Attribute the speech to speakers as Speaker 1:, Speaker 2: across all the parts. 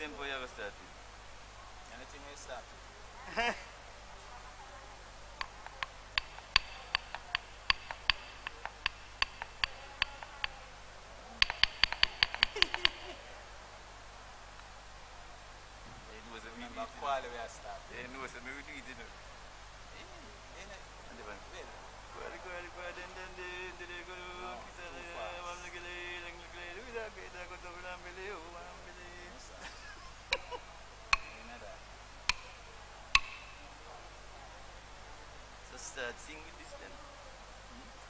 Speaker 1: Tempo you have started?
Speaker 2: Anything we start.
Speaker 1: You know, say me do
Speaker 2: Remember
Speaker 1: it, you know.
Speaker 2: quality we are start.
Speaker 1: You know, say me do it, you know.
Speaker 2: Eh, eh,
Speaker 1: And the man,
Speaker 2: well,
Speaker 1: Kwali, kwali, kwali, den, den, den, den, den, den,
Speaker 2: No,
Speaker 1: kisa,
Speaker 2: too
Speaker 1: le,
Speaker 2: fast.
Speaker 1: wam, le, le, leng, le, le, lu, da, ke, da, ko, to, lam, bele, oh, wam, bele.
Speaker 2: you know that.
Speaker 1: So start sing with this then.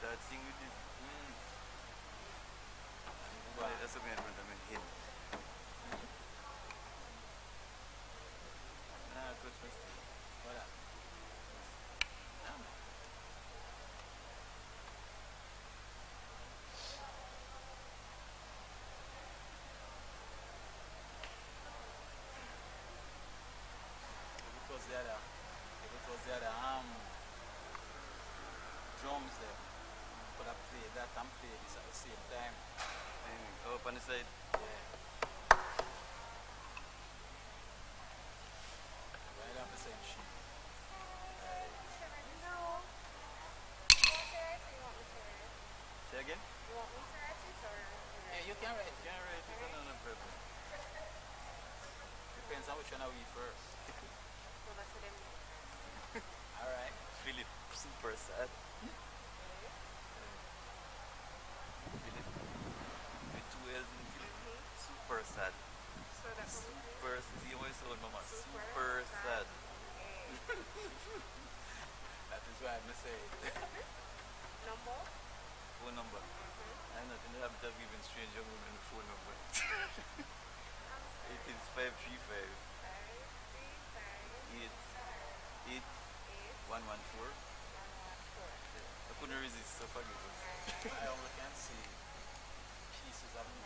Speaker 1: Start sing with this.
Speaker 2: Mm.
Speaker 1: Well, that's what me and my hit. Nah, coach first.
Speaker 2: Voilà.
Speaker 1: Nah, man.
Speaker 2: If it was the other, if it was the other um, drums there, could have played that and played this at the same time.
Speaker 1: Oh, hey, Up on the side.
Speaker 2: Yeah. Right up the same sheet.
Speaker 1: Say again?
Speaker 2: Yeah, you can write.
Speaker 1: Can't write it, no, no problem.
Speaker 2: Depends on which one are we first. Alright.
Speaker 1: Philip, super sad. Philip, with two L's in Philip. Super sad. Super, see how I sound, mama? Super sad.
Speaker 2: That is why I say it. Number?
Speaker 1: Phone number. I'm not in the habit of giving strange young women the phone number. it is 535 8 8 114. I couldn't resist, so forgive us.
Speaker 2: I only can see pieces of me.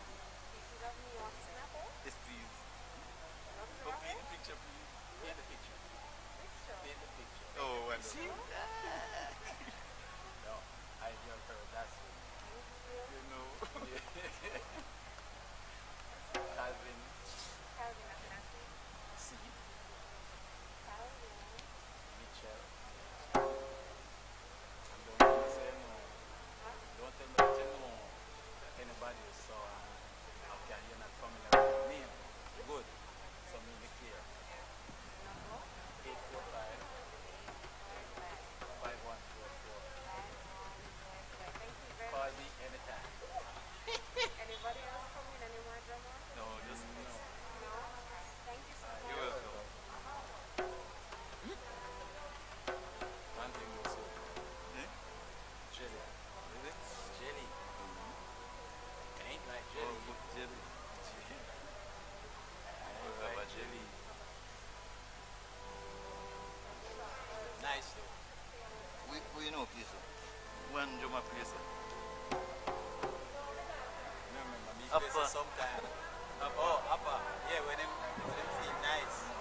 Speaker 1: Yes, please. Complete the picture, please.
Speaker 2: Paint the picture. Paint the picture.
Speaker 1: Oh, wonderful.
Speaker 2: See? No, ideal for that's it.
Speaker 1: You know.
Speaker 2: Calvin C. remember me
Speaker 1: Upper.
Speaker 2: Oh, upper. Yeah, when them, when them feel nice.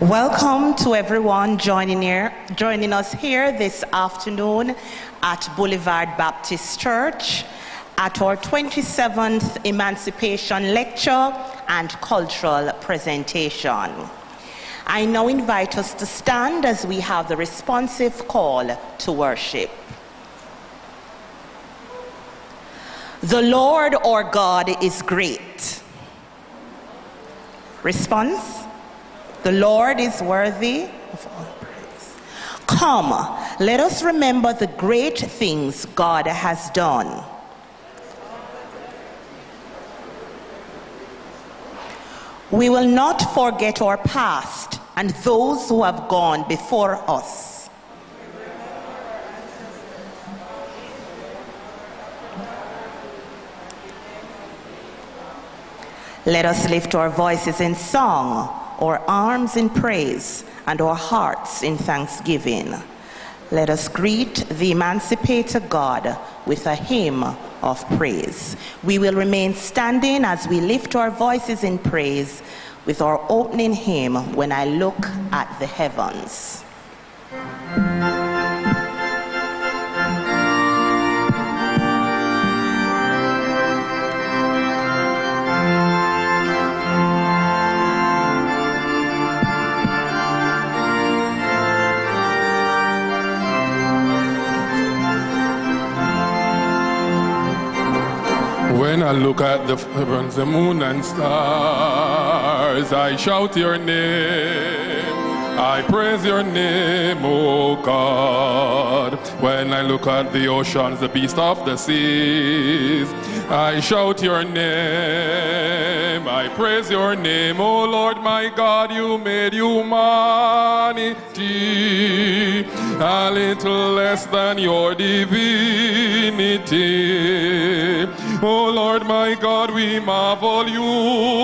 Speaker 3: Welcome to everyone joining here, joining us here this afternoon at Boulevard Baptist Church at our 27th Emancipation Lecture and Cultural Presentation. I now invite us to stand as we have the responsive call to worship. The Lord our God is great. Response The Lord is worthy of all praise. Come, let us remember the great things God has done. We will not forget our past and those who have gone before us. Let us lift our voices in song, our arms in praise, and our hearts in thanksgiving. Let us greet the emancipator God with a hymn of praise. We will remain standing as we lift our voices in praise with our opening hymn, When I Look at the Heavens.
Speaker 4: I look at the heavens, the moon and stars, I shout your name. I praise your name, O God. When I look at the oceans, the beast of the seas, I shout your name. I praise your name, O Lord my God. You made humanity a little less than your divinity. O Lord my God, we marvel you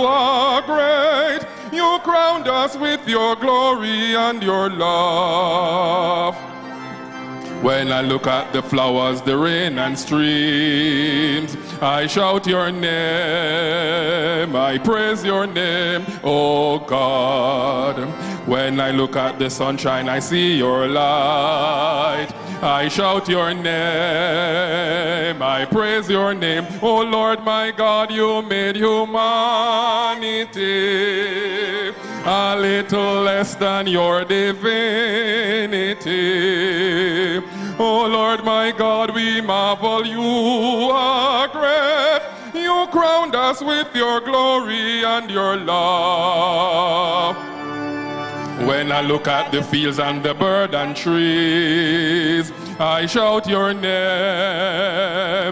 Speaker 4: are great. You crowned us with your glory and your love. When I look at the flowers, the rain and streams, I shout your name, I praise your name, oh God. When I look at the sunshine, I see your light. I shout your name, I praise your name. Oh Lord my God, you made humanity a little less than your divinity. Oh Lord my God, we marvel you are great. You crowned us with your glory and your love. When I look at the fields and the bird and trees, I shout your name,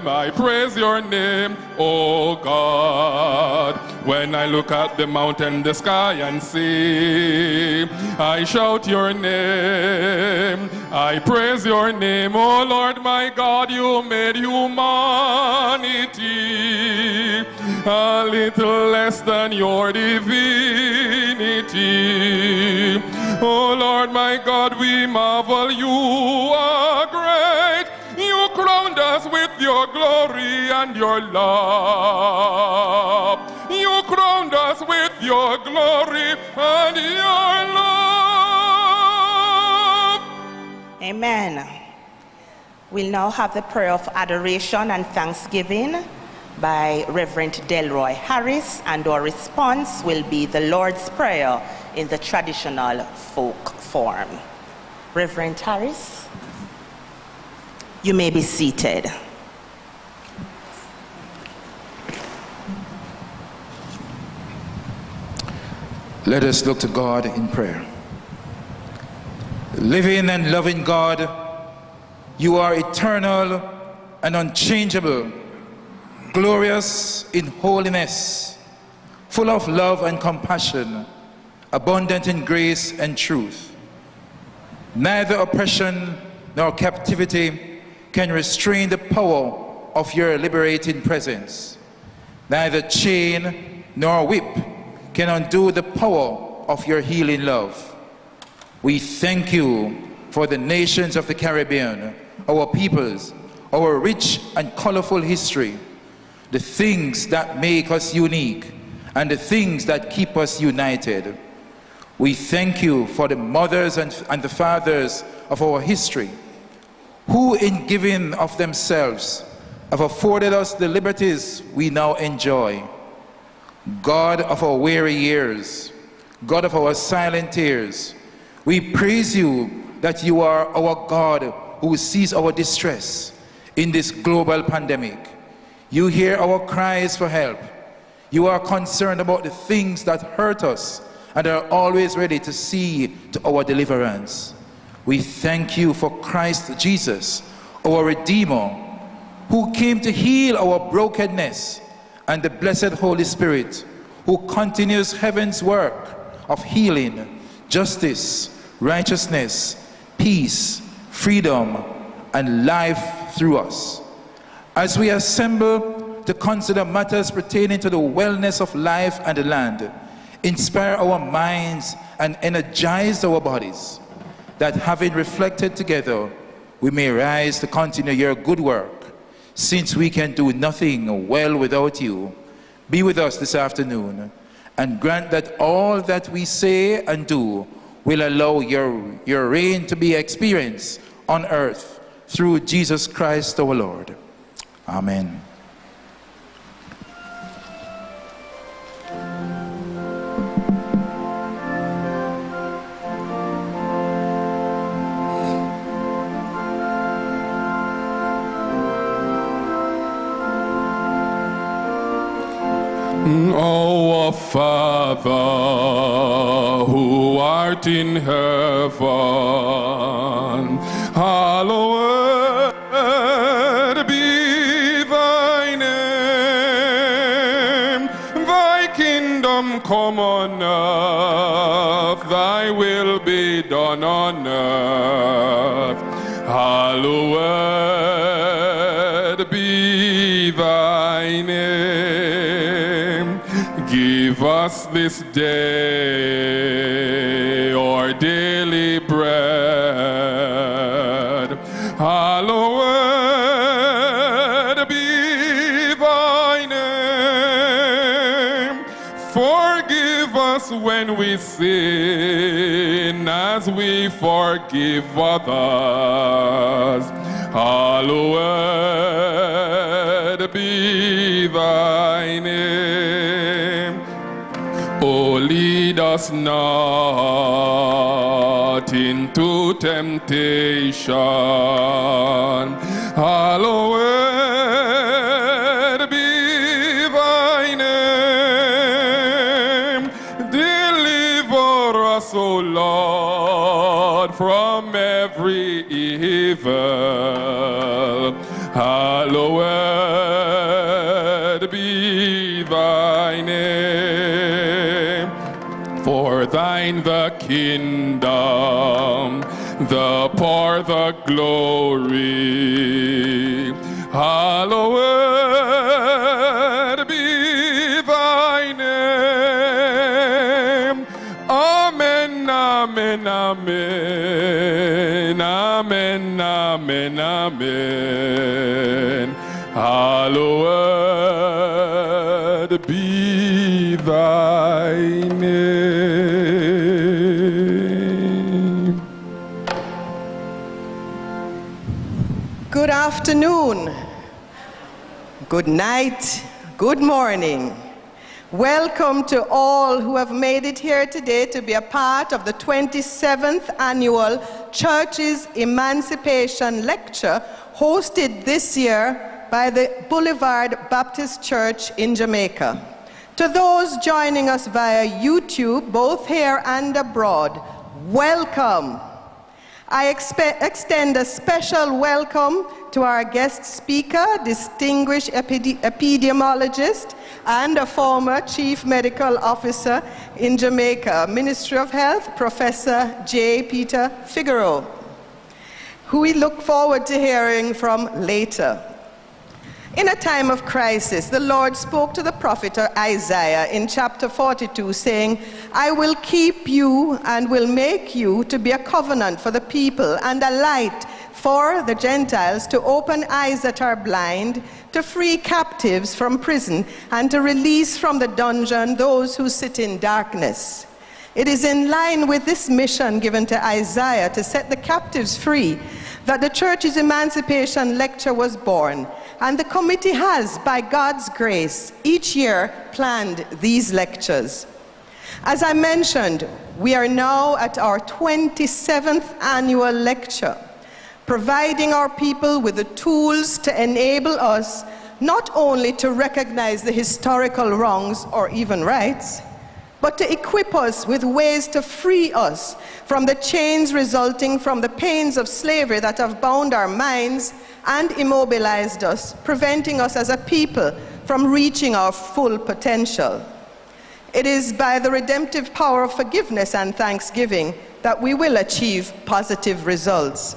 Speaker 4: I praise your name, oh God. When I look at the mountain, the sky and sea, I shout your name, I praise your name, oh Lord my God, you made humanity a little less than your divinity. Oh Lord my God, we marvel you are great. You crowned us with your glory and your love. You crowned us with your glory and your love.
Speaker 3: Amen. We'll now have the prayer of adoration and thanksgiving by Reverend Delroy Harris, and our response will be the Lord's Prayer in the traditional folk form. Reverend Harris, you may be seated.
Speaker 5: Let us look to God in prayer. Living and loving God, you are eternal and unchangeable, glorious in holiness, full of love and compassion, abundant in grace and truth. Neither oppression nor captivity can restrain the power of your liberating presence. Neither chain nor whip can undo the power of your healing love. We thank you for the nations of the Caribbean, our peoples, our rich and colorful history, the things that make us unique, and the things that keep us united. We thank you for the mothers and, and the fathers of our history, who, in giving of themselves, have afforded us the liberties we now enjoy. God of our weary years, God of our silent tears, we praise you that you are our God who sees our distress in this global pandemic. You hear our cries for help. You are concerned about the things that hurt us and are always ready to see to our deliverance. We thank you for Christ Jesus, our Redeemer, who came to heal our brokenness, and the blessed Holy Spirit, who continues heaven's work of healing, justice, righteousness, peace, freedom, and life through us. As we assemble to consider matters pertaining to the wellness of life and the land, inspire our minds and energize our bodies, that having reflected together, we may rise to continue your good work. Since we can do nothing well without you, be with us this afternoon and grant that all that we say and do will allow your, your reign to be experienced on earth through Jesus Christ our Lord. Amen.
Speaker 4: Our Father, who art in heaven, hallowed on earth, thy will be done on earth. Hallowed be thy name. Give us this day when we sin as we forgive others. Hallowed be thy name. Oh, lead us not into temptation. Hallowed evil. Hallowed be thy name. For thine the kingdom, the power, the glory. Hallowed be thy name. Amen, amen, amen, amen, amen, amen. Hallowed be thy name.
Speaker 6: Good afternoon, good night, good morning. Welcome to all who have made it here today to be a part of the 27th annual Churches Emancipation Lecture hosted this year by the Boulevard Baptist Church in Jamaica. To those joining us via YouTube, both here and abroad, welcome. I extend a special welcome to our guest speaker, distinguished epide- epidemiologist and a former chief medical officer in Jamaica, Ministry of Health, Professor J. Peter Figueroa, who we look forward to hearing from later. In a time of crisis, the Lord spoke to the prophet Isaiah in chapter 42, saying, I will keep you and will make you to be a covenant for the people and a light for the Gentiles to open eyes that are blind, to free captives from prison, and to release from the dungeon those who sit in darkness. It is in line with this mission given to Isaiah to set the captives free that the church's emancipation lecture was born. And the committee has, by God's grace, each year planned these lectures. As I mentioned, we are now at our 27th annual lecture, providing our people with the tools to enable us not only to recognize the historical wrongs or even rights, but to equip us with ways to free us from the chains resulting from the pains of slavery that have bound our minds and immobilized us, preventing us as a people from reaching our full potential. It is by the redemptive power of forgiveness and thanksgiving that we will achieve positive results.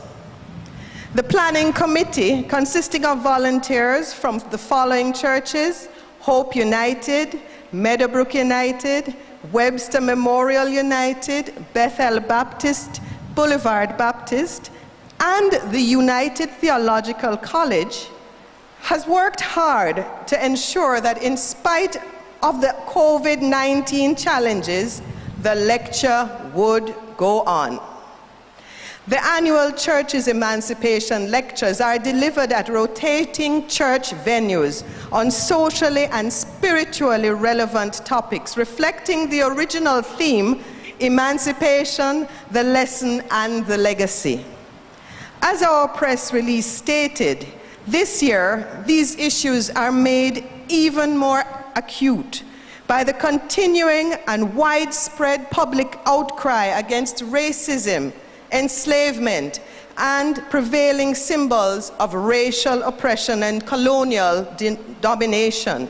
Speaker 6: The planning committee, consisting of volunteers from the following churches Hope United, Meadowbrook United, Webster Memorial United, Bethel Baptist, Boulevard Baptist, and the United Theological College has worked hard to ensure that in spite of the COVID 19 challenges, the lecture would go on. The annual Church's Emancipation Lectures are delivered at rotating church venues on socially and spiritually relevant topics, reflecting the original theme emancipation, the lesson, and the legacy. As our press release stated, this year these issues are made even more acute by the continuing and widespread public outcry against racism enslavement, and prevailing symbols of racial oppression and colonial domination.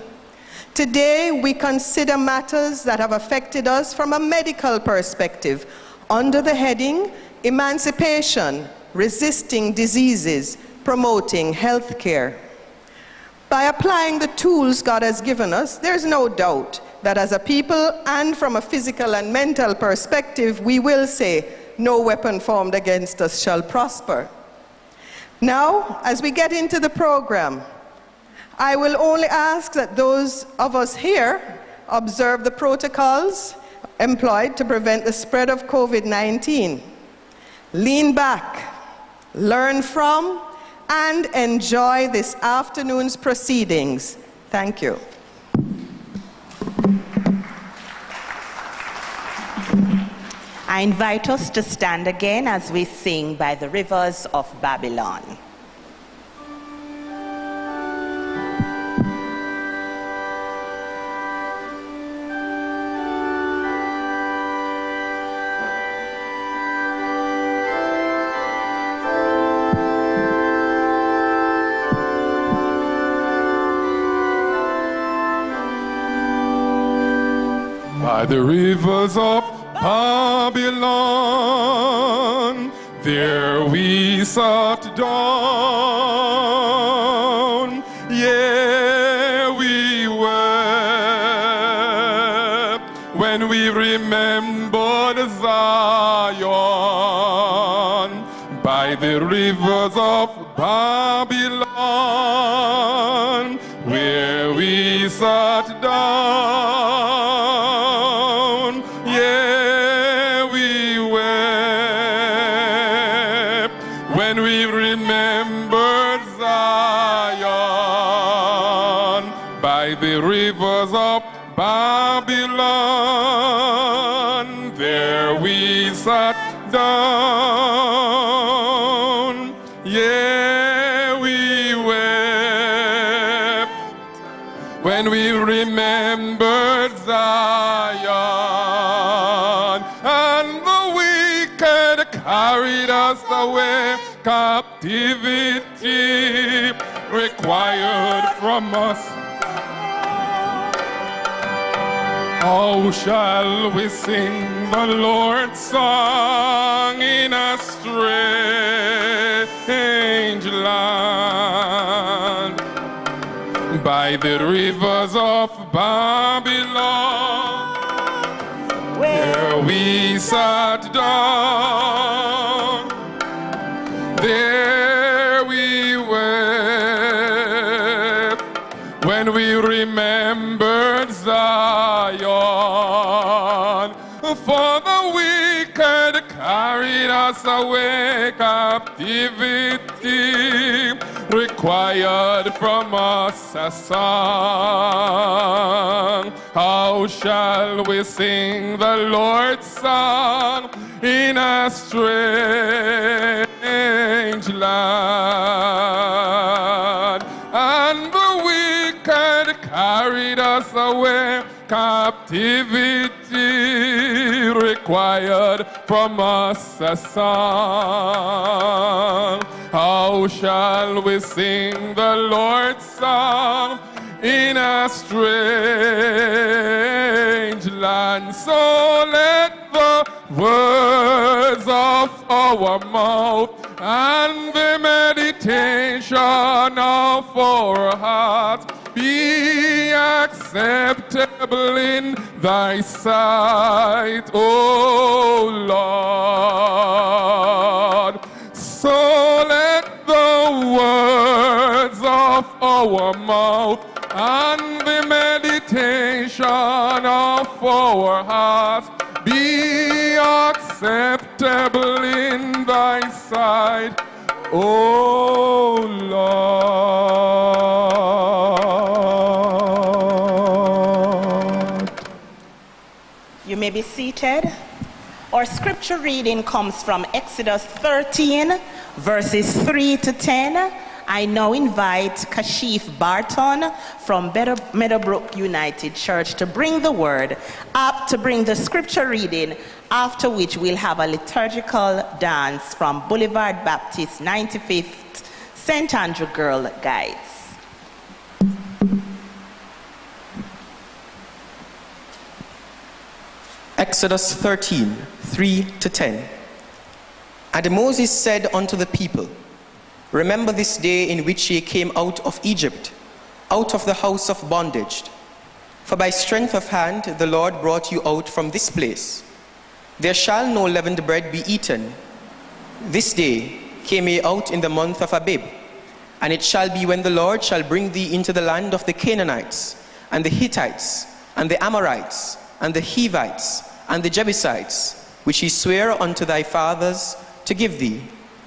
Speaker 6: Today, we consider matters that have affected us from a medical perspective under the heading Emancipation, Resisting Diseases, Promoting Healthcare. By applying the tools God has given us, there's no doubt that as a people and from a physical and mental perspective, we will say no weapon formed against us shall prosper. Now, as we get into the program, I will only ask that those of us here observe the protocols employed to prevent the spread of COVID 19. Lean back, learn from, and enjoy this afternoon's proceedings. Thank you.
Speaker 3: I invite us to stand again as we sing by the rivers of Babylon.
Speaker 4: By the rivers of Babylon, there we sat down. Yeah, we wept when we remembered Zion by the rivers of Babylon, away. Captivity required from us How shall we sing the Lord's song in a strange land? By the rivers of Babylon, where we sat down, away, captivity required from us a song. How shall we sing the Lord's song in a strange land? And the wicked carried us away, captivity required from us a song. How shall we sing the Lord's song in a strange land? So let the words of our mouth and the meditation of our hearts be acceptable in thy sight, O Lord. So let the words of our mouth and the meditation of our hearts be acceptable in thy sight, O
Speaker 3: be seated. Our scripture reading comes from Exodus 13, verses 3 to 10. I now invite Kashif Barton from Meadowbrook United Church to bring the word up to bring the scripture reading, after which we'll have a liturgical dance from Boulevard Baptist 95th St. Andrew Girl Guides.
Speaker 7: Exodus 13, 3 to 10. And Moses said unto the people, Remember this day in which ye came out of Egypt, out of the house of bondage. For by strength of hand the Lord brought you out from this place. There shall no leavened bread be eaten. This day came ye out in the month of Abib. And it shall be when the Lord shall bring thee into the land of the Canaanites, and the Hittites, and the Amorites, and the Hivites, and the Jebusites, which he sware unto thy fathers to give thee,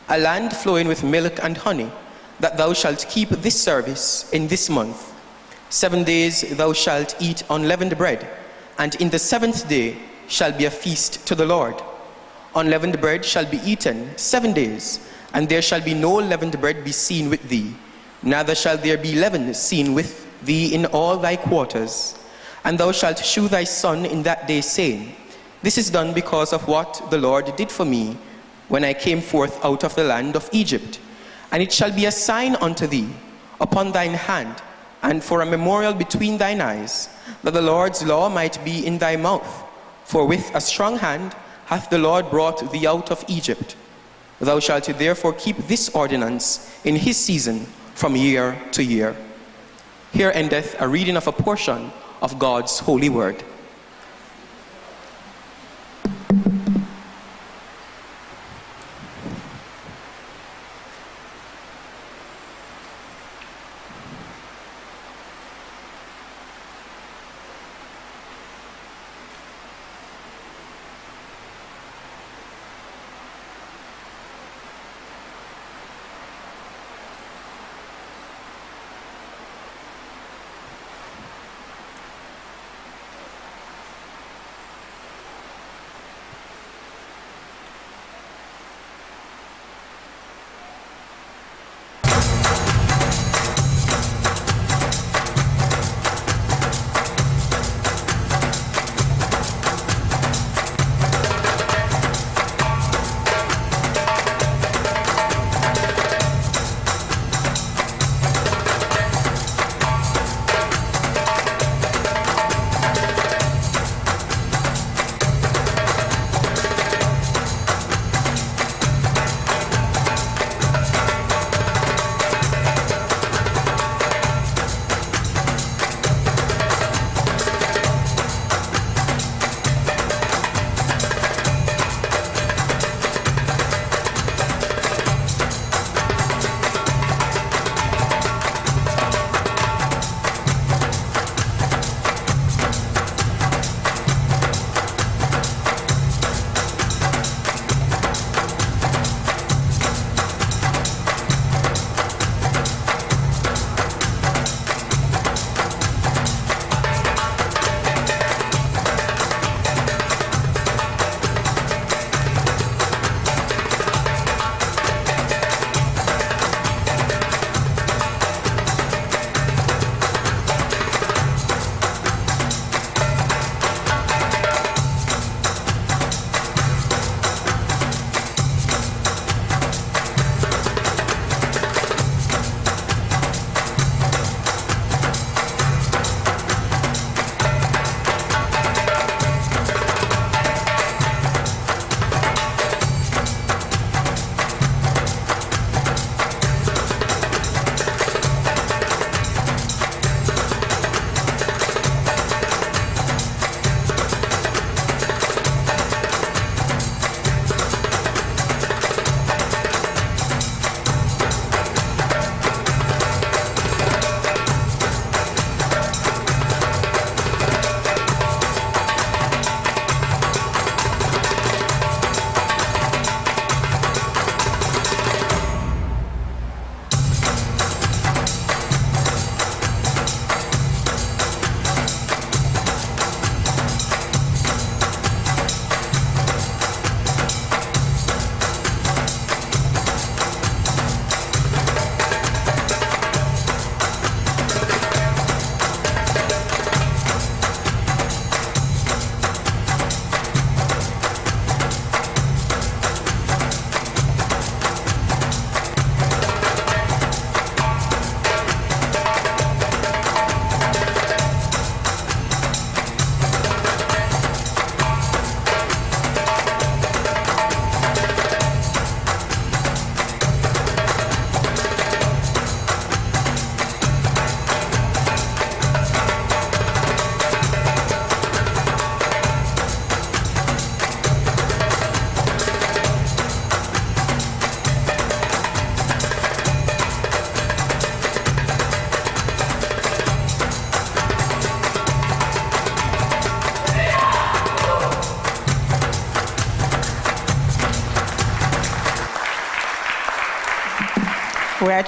Speaker 7: a land flowing with milk and honey, that thou shalt keep this service in this month. Seven days thou shalt eat unleavened bread, and in the seventh day shall be a feast to the Lord. Unleavened bread shall be eaten seven days, and there shall be no leavened bread be seen with thee, neither shall there be leaven seen with thee in all thy quarters. And thou shalt shew thy son in that day, saying, This is done because of what the Lord did for me when I came forth out of the land of Egypt. And it shall be a sign unto thee upon thine hand, and for a memorial between thine eyes, that the Lord's law might be in thy mouth. For with a strong hand hath the Lord brought thee out of Egypt. Thou shalt therefore keep this ordinance in his season from year to year. Here endeth a reading of a portion of God's holy word.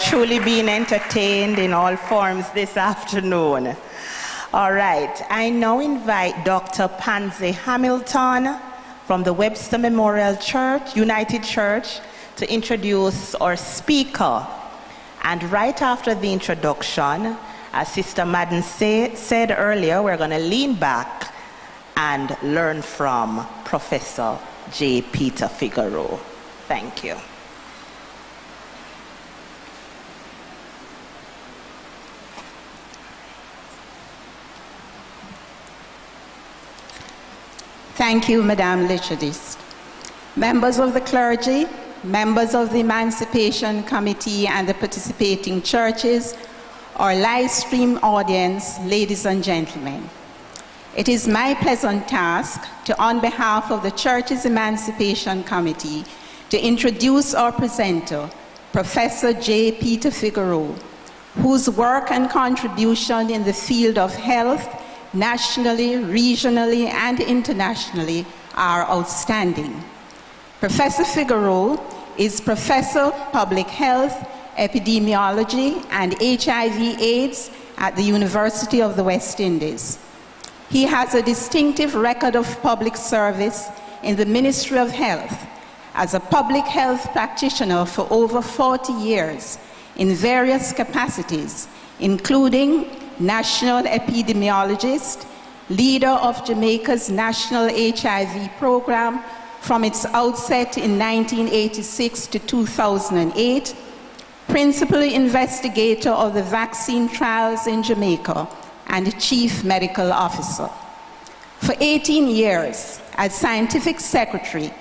Speaker 3: Truly being entertained in all forms this afternoon. All right, I now invite Dr. Pansy Hamilton from the Webster Memorial Church, United Church, to introduce our speaker. And right after the introduction, as Sister Madden say, said earlier, we're going to lean back and learn from Professor J. Peter Figueroa. Thank you.
Speaker 8: Thank you, Madame Liturgist. Members of the clergy, members of the Emancipation Committee and the participating churches, our live stream audience, ladies and gentlemen. It is my pleasant task to, on behalf of the Church's Emancipation Committee, to introduce our presenter, Professor J. Peter Figueroa, whose work and contribution in the field of health nationally, regionally, and internationally are outstanding. Professor Figueroa is Professor Public Health, Epidemiology, and HIV AIDS at the University of the West Indies. He has a distinctive record of public service in the Ministry of Health as a public health practitioner for over 40 years in various capacities, including national epidemiologist, leader of Jamaica's national HIV program from its outset in 1986 to 2008, principal investigator of the vaccine trials in Jamaica, and chief medical officer. For 18 years, as scientific secretary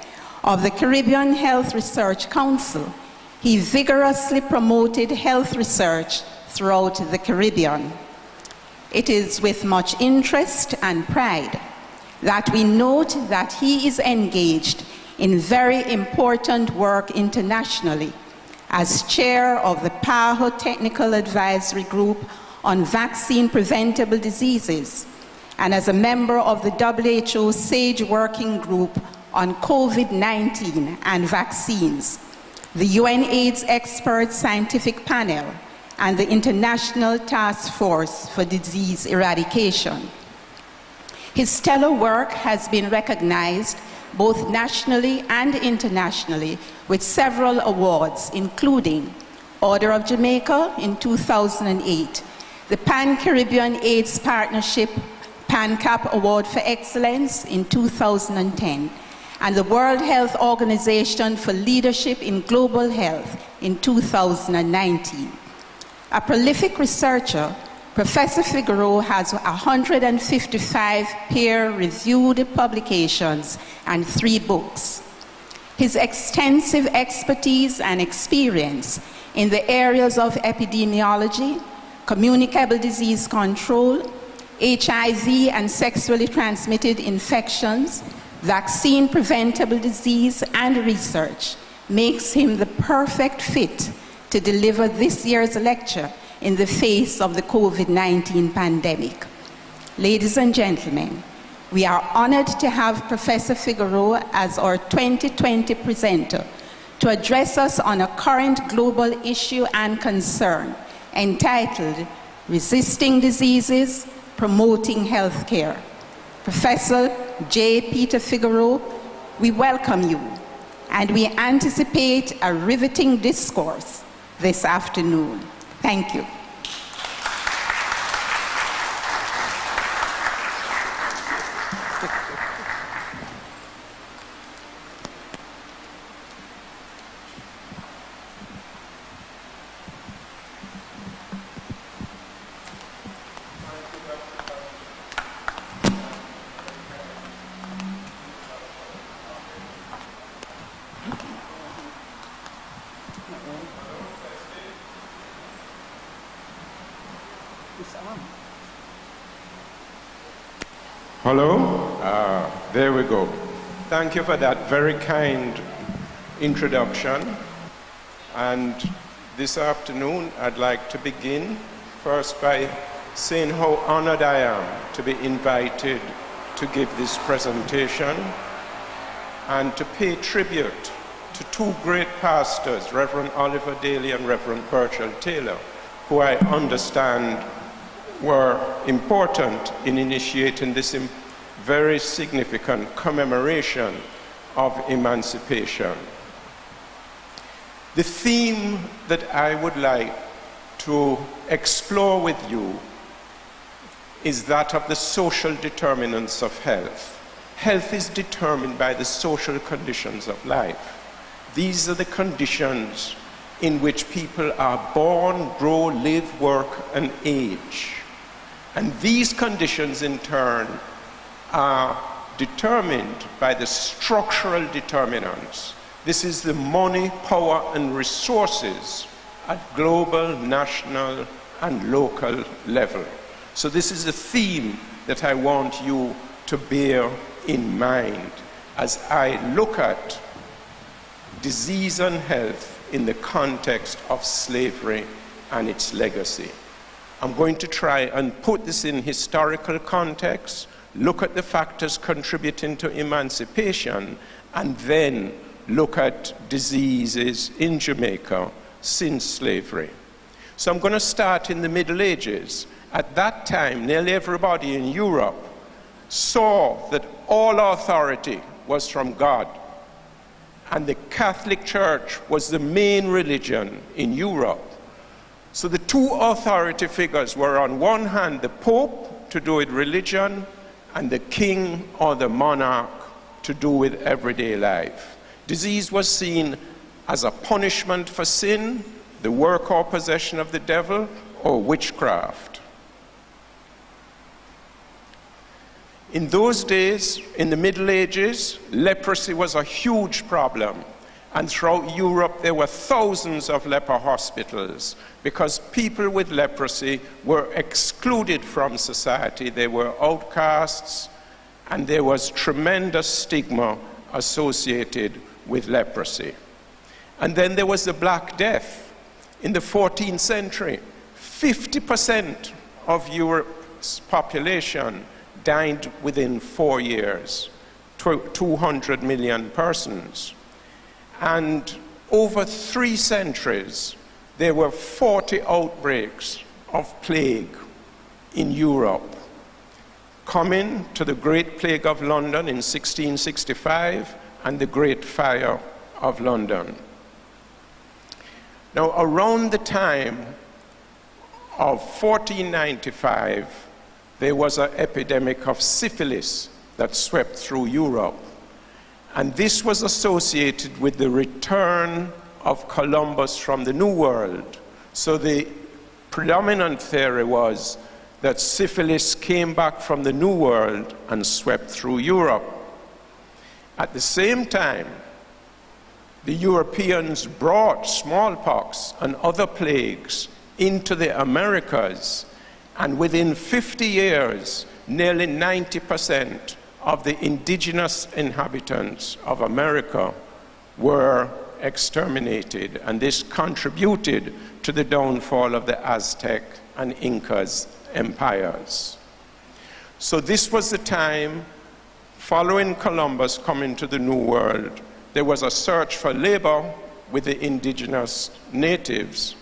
Speaker 8: of the Caribbean Health Research Council, he vigorously promoted health research throughout the Caribbean. It is with much interest and pride that we note that he is engaged in very important work internationally as chair of the PAHO Technical Advisory Group on Vaccine Preventable Diseases and as a member of the WHO SAGE Working Group on COVID 19 and vaccines, the UN AIDS Expert Scientific Panel, and the International Task Force for Disease Eradication. His stellar work has been recognized both nationally and internationally with several awards, including Order of Jamaica in 2008, the Pan Caribbean AIDS Partnership PANCAP Award for Excellence in 2010, and the World Health Organization for Leadership in Global Health in 2019. A prolific researcher, Professor Figueroa has 155 peer-reviewed publications and three books. His extensive expertise and experience in the areas of epidemiology, communicable disease control, HIV and sexually transmitted infections, vaccine preventable disease, and research makes him the perfect fit to deliver this year's lecture in the face of the COVID 19 pandemic. Ladies and gentlemen, we are honored to have Professor Figueroa as our 2020 presenter to address us on a current global issue and concern entitled Resisting Diseases, Promoting Healthcare. Professor J. Peter Figueroa, we welcome you and we anticipate a riveting discourse this afternoon. Thank you.
Speaker 9: Hello? Uh, there we go. Thank you for that very kind introduction. And this afternoon, I'd like to begin first by saying how honored I am to be invited to give this presentation and to pay tribute to two great pastors, Reverend Oliver Daly and Reverend Burchell Taylor, who I understand were important in initiating this very significant commemoration of emancipation. The theme that I would like to explore with you is that of the social determinants of health. Health is determined by the social conditions of life. These are the conditions in which people are born, grow, live, work, and age. And these conditions, in turn, are determined by the structural determinants. This is the money, power, and resources at global, national, and local level. So, this is a theme that I want you to bear in mind as I look at disease and health in the context of slavery and its legacy. I'm going to try and put this in historical context, look at the factors contributing to emancipation, and then look at diseases in Jamaica since slavery. So I'm going to start in the Middle Ages. At that time, nearly everybody in Europe saw that all authority was from God. And the Catholic Church was the main religion in Europe. So the two authority figures were on one hand the Pope to do with religion, and the king or the monarch to do with everyday life. Disease was seen as a punishment for sin, the work or possession of the devil, or witchcraft. In those days, in the Middle Ages, leprosy was a huge problem. And throughout Europe, there were thousands of leper hospitals because people with leprosy were excluded from society. They were outcasts, and there was tremendous stigma associated with leprosy. And then there was the Black Death in the 14th century. 50% of Europe's population died within four years, 200 million persons. And over three centuries, there were 40 outbreaks of plague in Europe, coming to the Great Plague of London in 1665 and the Great Fire of London. Now, around the time of 1495, there was an epidemic of syphilis that swept through Europe. And this was associated with the return of Columbus from the New World. So the predominant theory was that syphilis came back from the New World and swept through Europe. At the same time, the Europeans brought smallpox and other plagues into the Americas and within 50 years, nearly 90% of the indigenous inhabitants of America were exterminated, and this contributed to the downfall of the Aztec and Incas empires. So, this was the time following Columbus coming to the New World, there was a search for labor with the indigenous natives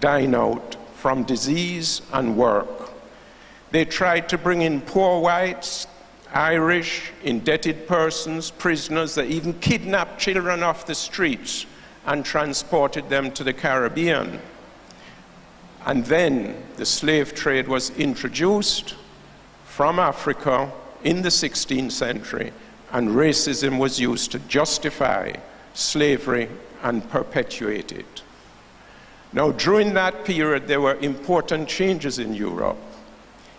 Speaker 9: dying out from disease and work. They tried to bring in poor whites, Irish, indebted persons, prisoners. They even kidnapped children off the streets and transported them to the Caribbean. And then the slave trade was introduced from Africa in the 16th century, and racism was used to justify slavery and perpetuate it. Now, during that period, there were important changes in Europe.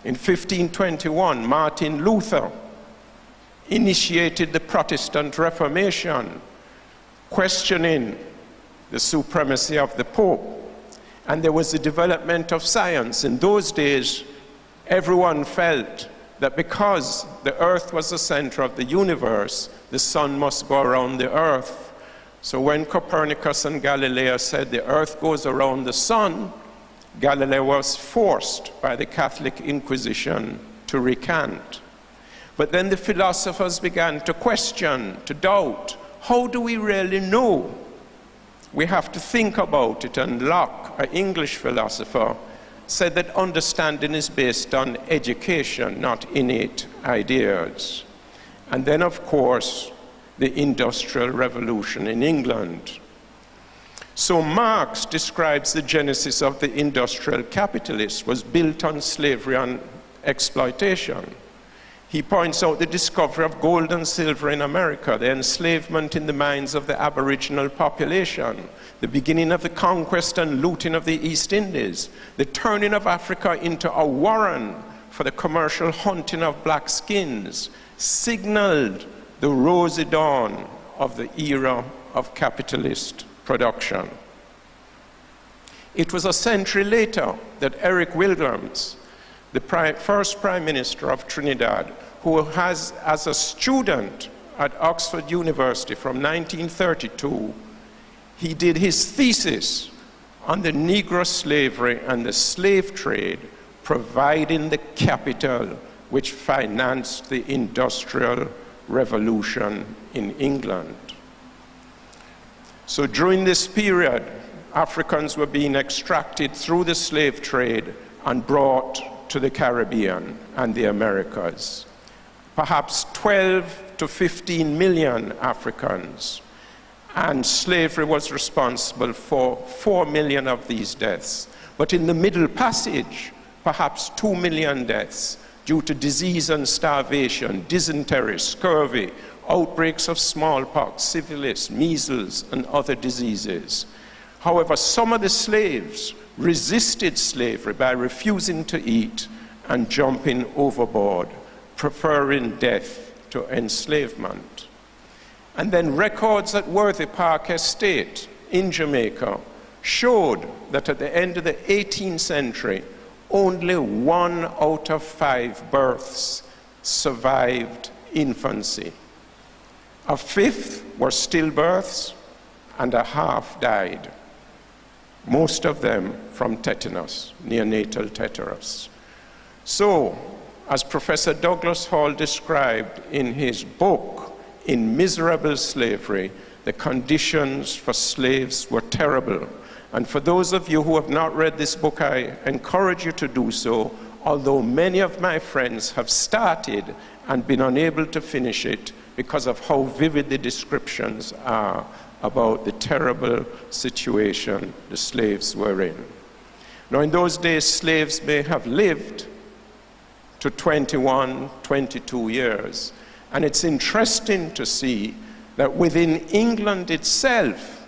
Speaker 9: In 1521, Martin Luther initiated the Protestant Reformation, questioning the supremacy of the Pope. And there was the development of science. In those days, everyone felt that because the earth was the center of the universe, the sun must go around the earth. So when Copernicus and Galileo said the earth goes around the sun, Galileo was forced by the Catholic Inquisition to recant. But then the philosophers began to question, to doubt how do we really know? We have to think about it, and Locke, an English philosopher, said that understanding is based on education, not innate ideas. And then, of course, the Industrial Revolution in England. So Marx describes the genesis of the industrial capitalist was built on slavery and exploitation. He points out the discovery of gold and silver in America, the enslavement in the minds of the aboriginal population, the beginning of the conquest and looting of the East Indies, the turning of Africa into a warren for the commercial hunting of black skins, signaled the rosy dawn of the era of capitalist production. It was a century later that Eric Williams, the prime, first Prime Minister of Trinidad, who has, as a student at Oxford University from 1932, he did his thesis on the Negro slavery and the slave trade, providing the capital which financed the Industrial Revolution in England. So during this period, Africans were being extracted through the slave trade and brought to the Caribbean and the Americas. Perhaps 12 to 15 million Africans. And slavery was responsible for 4 million of these deaths. But in the Middle Passage, perhaps 2 million deaths due to disease and starvation, dysentery, scurvy, outbreaks of smallpox, syphilis, measles, and other diseases. However, some of the slaves resisted slavery by refusing to eat and jumping overboard, preferring death to enslavement. And then records at Worthy Park Estate in Jamaica showed that at the end of the 18th century, only one out of five births survived infancy. A fifth were stillbirths, and a half died, most of them from tetanus, neonatal tetanus. So, as Professor Douglas Hall described in his book, In Miserable Slavery, the conditions for slaves were terrible. And for those of you who have not read this book, I encourage you to do so, although many of my friends have started and been unable to finish it because of how vivid the descriptions are about the terrible situation the slaves were in. Now, in those days, slaves may have lived to 21, 22 years. And it's interesting to see that within England itself,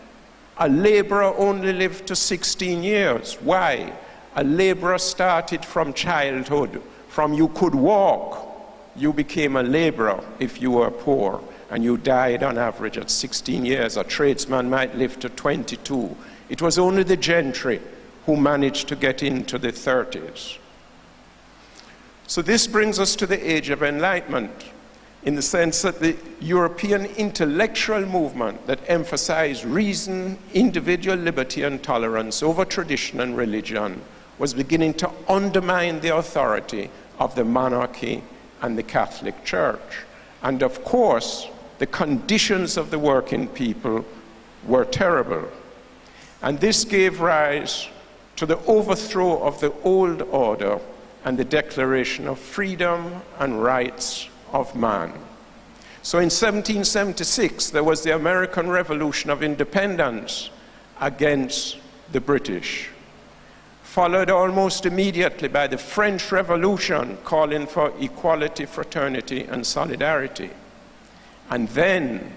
Speaker 9: a laborer only lived to 16 years. Why? A laborer started from childhood, from you could walk you became a laborer if you were poor and you died on average at 16 years. A tradesman might live to 22. It was only the gentry who managed to get into the 30s. So, this brings us to the age of enlightenment in the sense that the European intellectual movement that emphasized reason, individual liberty, and tolerance over tradition and religion was beginning to undermine the authority of the monarchy and the Catholic Church. And of course, the conditions of the working people were terrible. And this gave rise to the overthrow of the old order and the declaration of freedom and rights of man. So in 1776, there was the American Revolution of Independence against the British followed almost immediately by the French Revolution calling for equality, fraternity, and solidarity. And then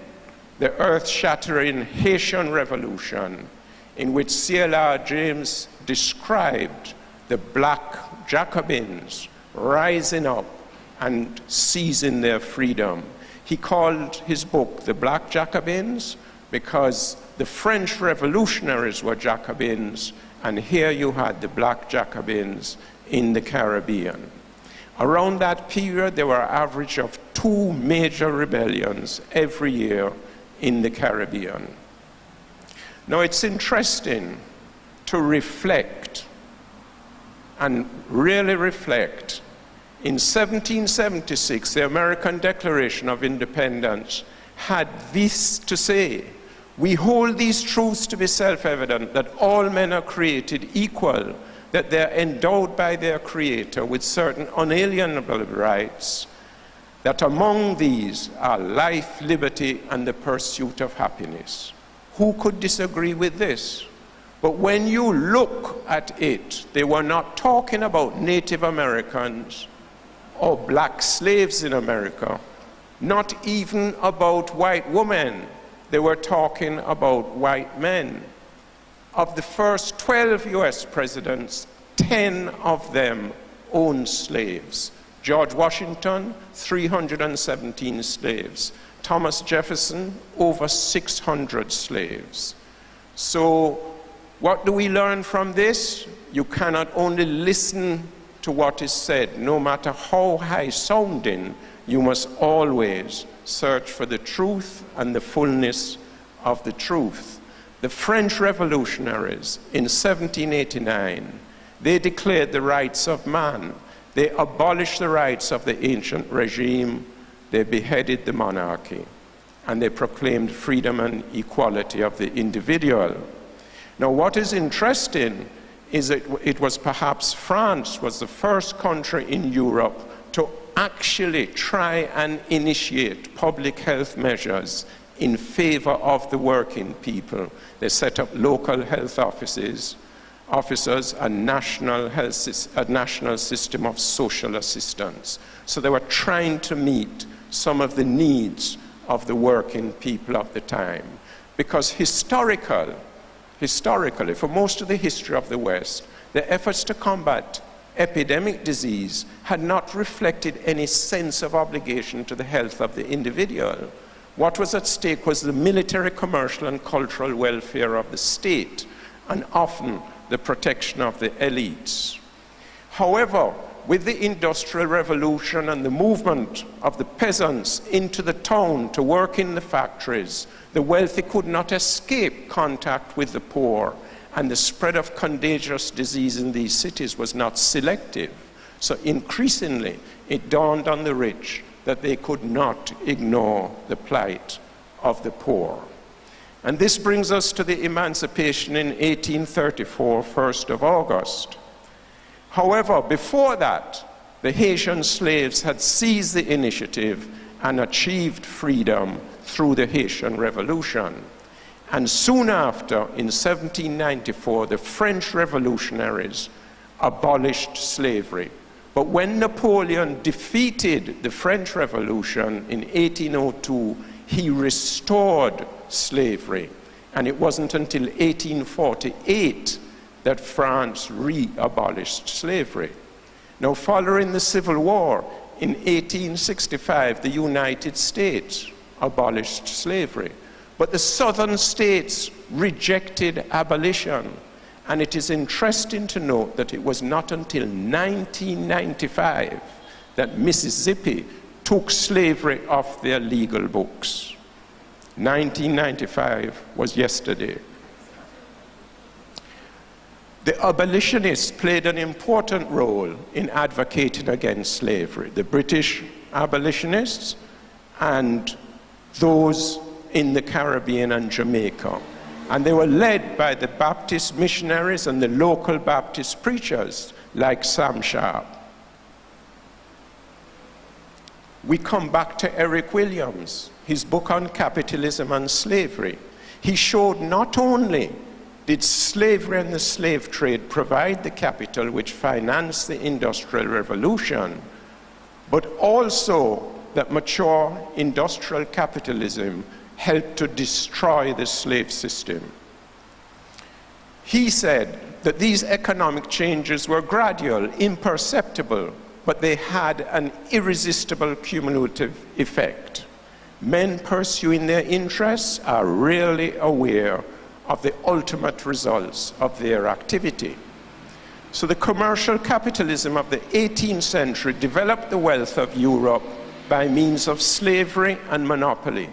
Speaker 9: the earth shattering Haitian Revolution, in which C.L.R. James described the black Jacobins rising up and seizing their freedom. He called his book The Black Jacobins because the French revolutionaries were Jacobins and here you had the black Jacobins in the Caribbean. Around that period, there were average of two major rebellions every year in the Caribbean. Now, it's interesting to reflect and really reflect. In 1776, the American Declaration of Independence had this to say We hold these truths to be self evident that all men are created equal, that they are endowed by their Creator with certain unalienable rights, that among these are life, liberty, and the pursuit of happiness. Who could disagree with this? But when you look at it, they were not talking about Native Americans or black slaves in America, not even about white women. They were talking about white men. Of the first 12 US presidents, 10 of them owned slaves. George Washington, 317 slaves. Thomas Jefferson, over 600 slaves. So what do we learn from this? You cannot only listen to what is said, no matter how high sounding, you must always search for the truth and the fullness of the truth. The French revolutionaries in 1789, they declared the rights of man. They abolished the rights of the ancient regime. They beheaded the monarchy. And they proclaimed freedom and equality of the individual. Now, what is interesting is that it was perhaps France was the first country in Europe to actually try and initiate public health measures in favor of the working people. They set up local health offices, officers, a national health, a national system of social assistance. So they were trying to meet some of the needs of the working people of the time. Because historical historically, for most of the history of the West, the efforts to combat epidemic disease had not reflected any sense of obligation to the health of the individual. What was at stake was the military, commercial, and cultural welfare of the state, and often the protection of the elites. However, with the Industrial Revolution and the movement of the peasants into the town to work in the factories, the wealthy could not escape contact with the poor, and the spread of contagious disease in these cities was not selective. So increasingly, it dawned on the rich that they could not ignore the plight of the poor. And this brings us to the emancipation in 1834, 1st of August. However, before that, the Haitian slaves had seized the initiative and achieved freedom through the Haitian Revolution. And soon after, in 1794, the French revolutionaries abolished slavery. But when Napoleon defeated the French Revolution in 1802, he restored slavery. And it wasn't until 1848 that France re abolished slavery. Now, following the Civil War, in 1865, the United States abolished slavery. But the southern states rejected abolition. And it is interesting to note that it was not until 1995 that Mississippi took slavery off their legal books. 1995 was yesterday. The abolitionists played an important role in advocating against slavery. The British abolitionists and those in the Caribbean and Jamaica. And they were led by the Baptist missionaries and the local Baptist preachers like Sam Sharpe. We come back to Eric Williams, his book on capitalism and slavery. He showed not only did slavery and the slave trade provide the capital which financed the Industrial Revolution, but also that mature industrial capitalism helped to destroy the slave system. He said that these economic changes were gradual, imperceptible, but they had an irresistible cumulative effect. Men pursuing their interests are rarely aware of the ultimate results of their activity. So the commercial capitalism of the 18th century developed the wealth of Europe by means of slavery and monopoly.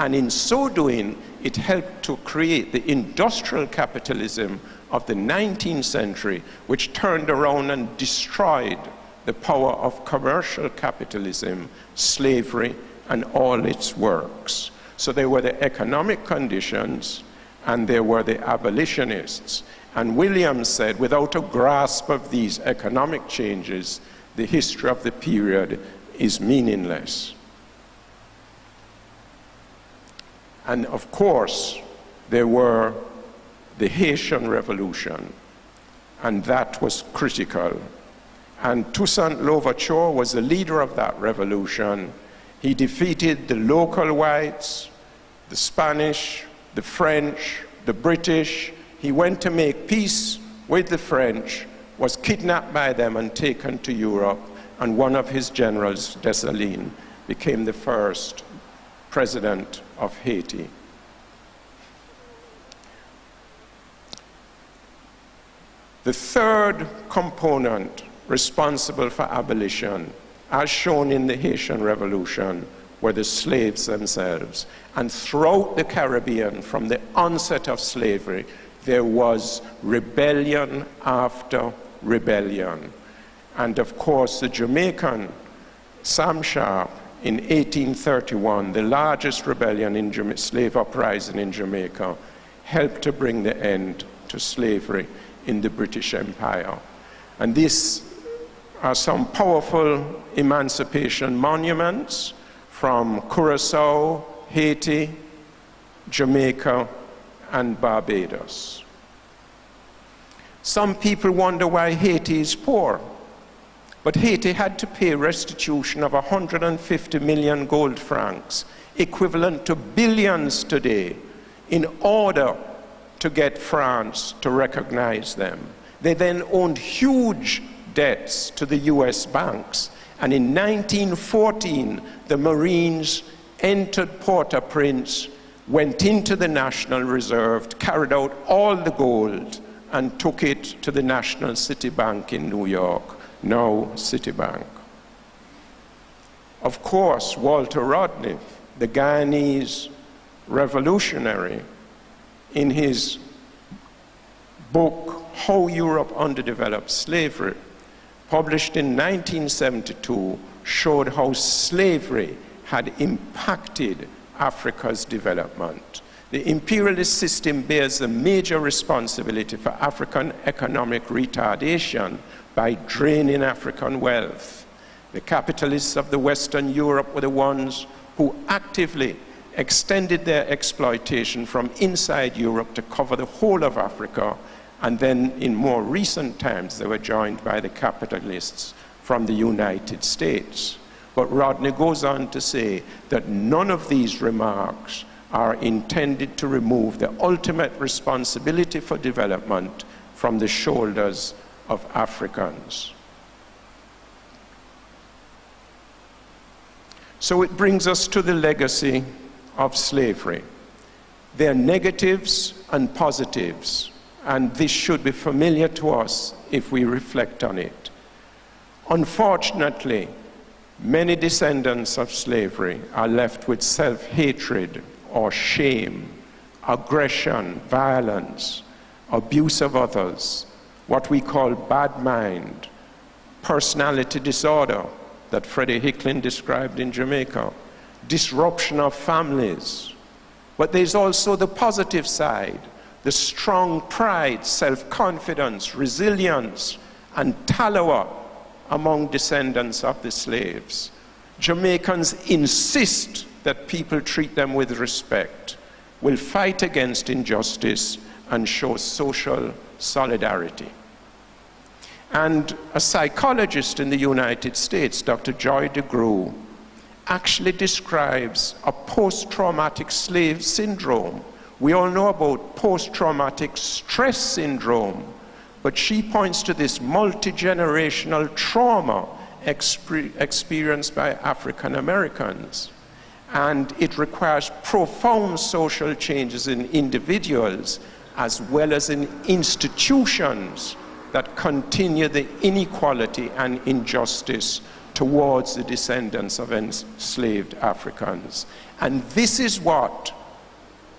Speaker 9: And in so doing, it helped to create the industrial capitalism of the 19th century, which turned around and destroyed the power of commercial capitalism, slavery, and all its works. So there were the economic conditions and there were the abolitionists. And Williams said, without a grasp of these economic changes, the history of the period is meaningless. And of course, there were the Haitian Revolution, and that was critical. And Toussaint Louverture was the leader of that revolution. He defeated the local whites, the Spanish, the French, the British. He went to make peace with the French, was kidnapped by them and taken to Europe, and one of his generals, Dessalines, became the first president of Haiti. The third component responsible for abolition, as shown in the Haitian Revolution, were the slaves themselves. And throughout the Caribbean, from the onset of slavery, there was rebellion after rebellion. And of course, the Jamaican Sam Sharpe in 1831, the largest rebellion in Jama- slave uprising in Jamaica, helped to bring the end to slavery in the British Empire. And these are some powerful emancipation monuments from Curacao, Haiti, Jamaica, and Barbados. Some people wonder why Haiti is poor. But Haiti had to pay restitution of 150 million gold francs, equivalent to billions today, in order to get France to recognize them. They then owned huge debts to the US banks. And in 1914, the Marines entered Port au Prince, went into the National Reserve, carried out all the gold, and took it to the National City Bank in New York now Citibank. Of course, Walter Rodney, the Guyanese revolutionary, in his book, How Europe Underdeveloped Slavery, published in 1972, showed how slavery had impacted Africa's development. The imperialist system bears a major responsibility for African economic retardation by draining African wealth. The capitalists of the Western Europe were the ones who actively extended their exploitation from inside Europe to cover the whole of Africa. And then in more recent times, they were joined by the capitalists from the United States. But Rodney goes on to say that none of these remarks are intended to remove the ultimate responsibility for development from the shoulders of Africans. So it brings us to the legacy of slavery. There are negatives and positives, and this should be familiar to us if we reflect on it. Unfortunately, many descendants of slavery are left with self hatred or shame, aggression, violence, abuse of others, what we call bad mind, personality disorder that Freddie Hickling described in Jamaica, disruption of families. But there's also the positive side, the strong pride, self confidence, resilience, and talawa among descendants of the slaves. Jamaicans insist that people treat them with respect, will fight against injustice, and show social solidarity. And a psychologist in the United States, Dr. Joy DeGruy, actually describes a post traumatic slave syndrome. We all know about post traumatic stress syndrome, but she points to this multi generational trauma experienced by African Americans. And it requires profound social changes in individuals as well as in institutions that continue the inequality and injustice towards the descendants of enslaved Africans. And this is what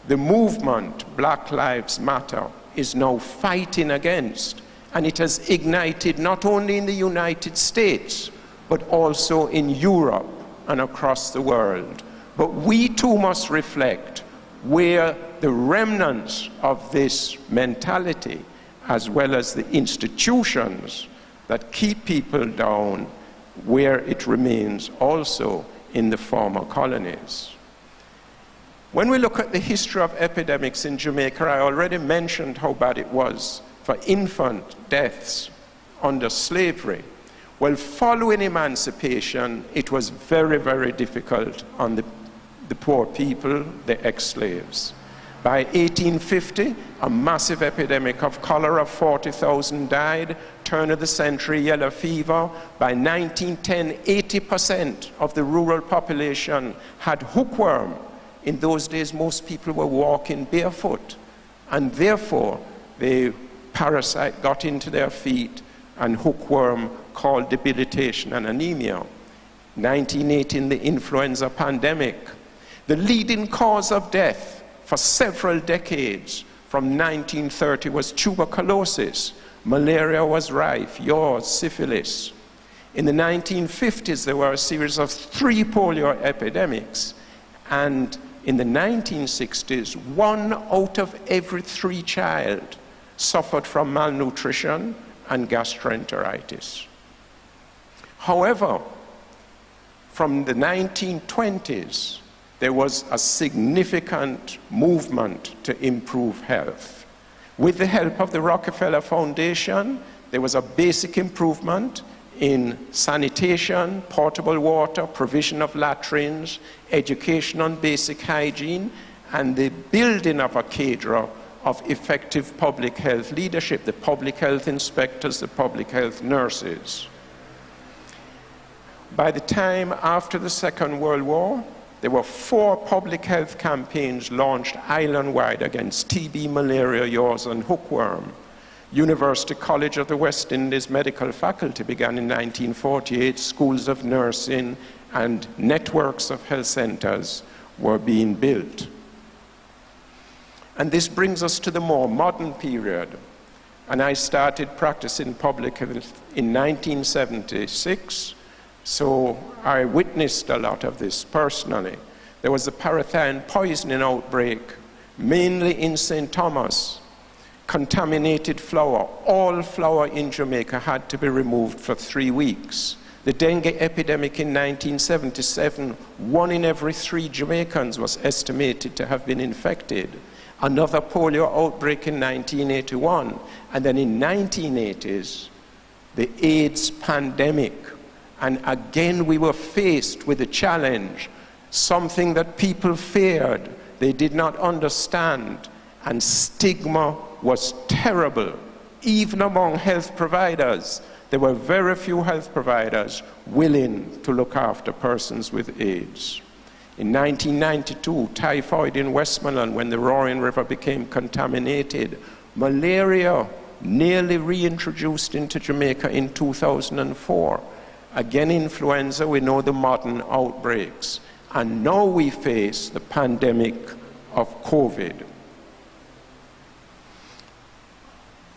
Speaker 9: the movement, Black Lives Matter, is now fighting against. And it has ignited not only in the United States, but also in Europe and across the world. But we too must reflect where the remnants of this mentality, as well as the institutions that keep people down, where it remains also in the former colonies. When we look at the history of epidemics in Jamaica, I already mentioned how bad it was for infant deaths under slavery. Well, following emancipation, it was very, very difficult on the, the poor people, the ex slaves. By 1850, a massive epidemic of cholera, 40,000 died. Turn of the century, yellow fever. By 1910, 80% of the rural population had hookworm. In those days, most people were walking barefoot, and therefore, the parasite got into their feet, and hookworm caused debilitation and anemia. 1918, the influenza pandemic. The leading cause of death for several decades from 1930 was tuberculosis. Malaria was rife, yaws, syphilis. In the 1950s, there were a series of three polio epidemics. And in the 1960s, one out of every three child suffered from malnutrition and gastroenteritis. However, from the 1920s, there was a significant movement to improve health. With the help of the Rockefeller Foundation, there was a basic improvement in sanitation, portable water, provision of latrines, education on basic hygiene, and the building of a cadre of effective public health leadership, the public health inspectors, the public health nurses. By the time after the Second World War, there were four public health campaigns launched island-wide against TB, malaria, yaws, and hookworm. University College of the West Indies Medical Faculty began in 1948. Schools of nursing and networks of health centers were being built. And this brings us to the more modern period. And I started practicing public health in 1976 so I witnessed a lot of this personally. There was a parathion poisoning outbreak, mainly in St. Thomas. Contaminated flour. All flour in Jamaica had to be removed for three weeks. The dengue epidemic in 1977, one in every three Jamaicans was estimated to have been infected. Another polio outbreak in 1981. And then in 1980s, the AIDS pandemic and again, we were faced with a challenge, something that people feared, they did not understand, and stigma was terrible. Even among health providers, there were very few health providers willing to look after persons with AIDS. In 1992, typhoid in Westmoreland, when the Roaring River became contaminated, malaria nearly reintroduced into Jamaica in 2004. Again, influenza, we know the modern outbreaks. And now we face the pandemic of COVID.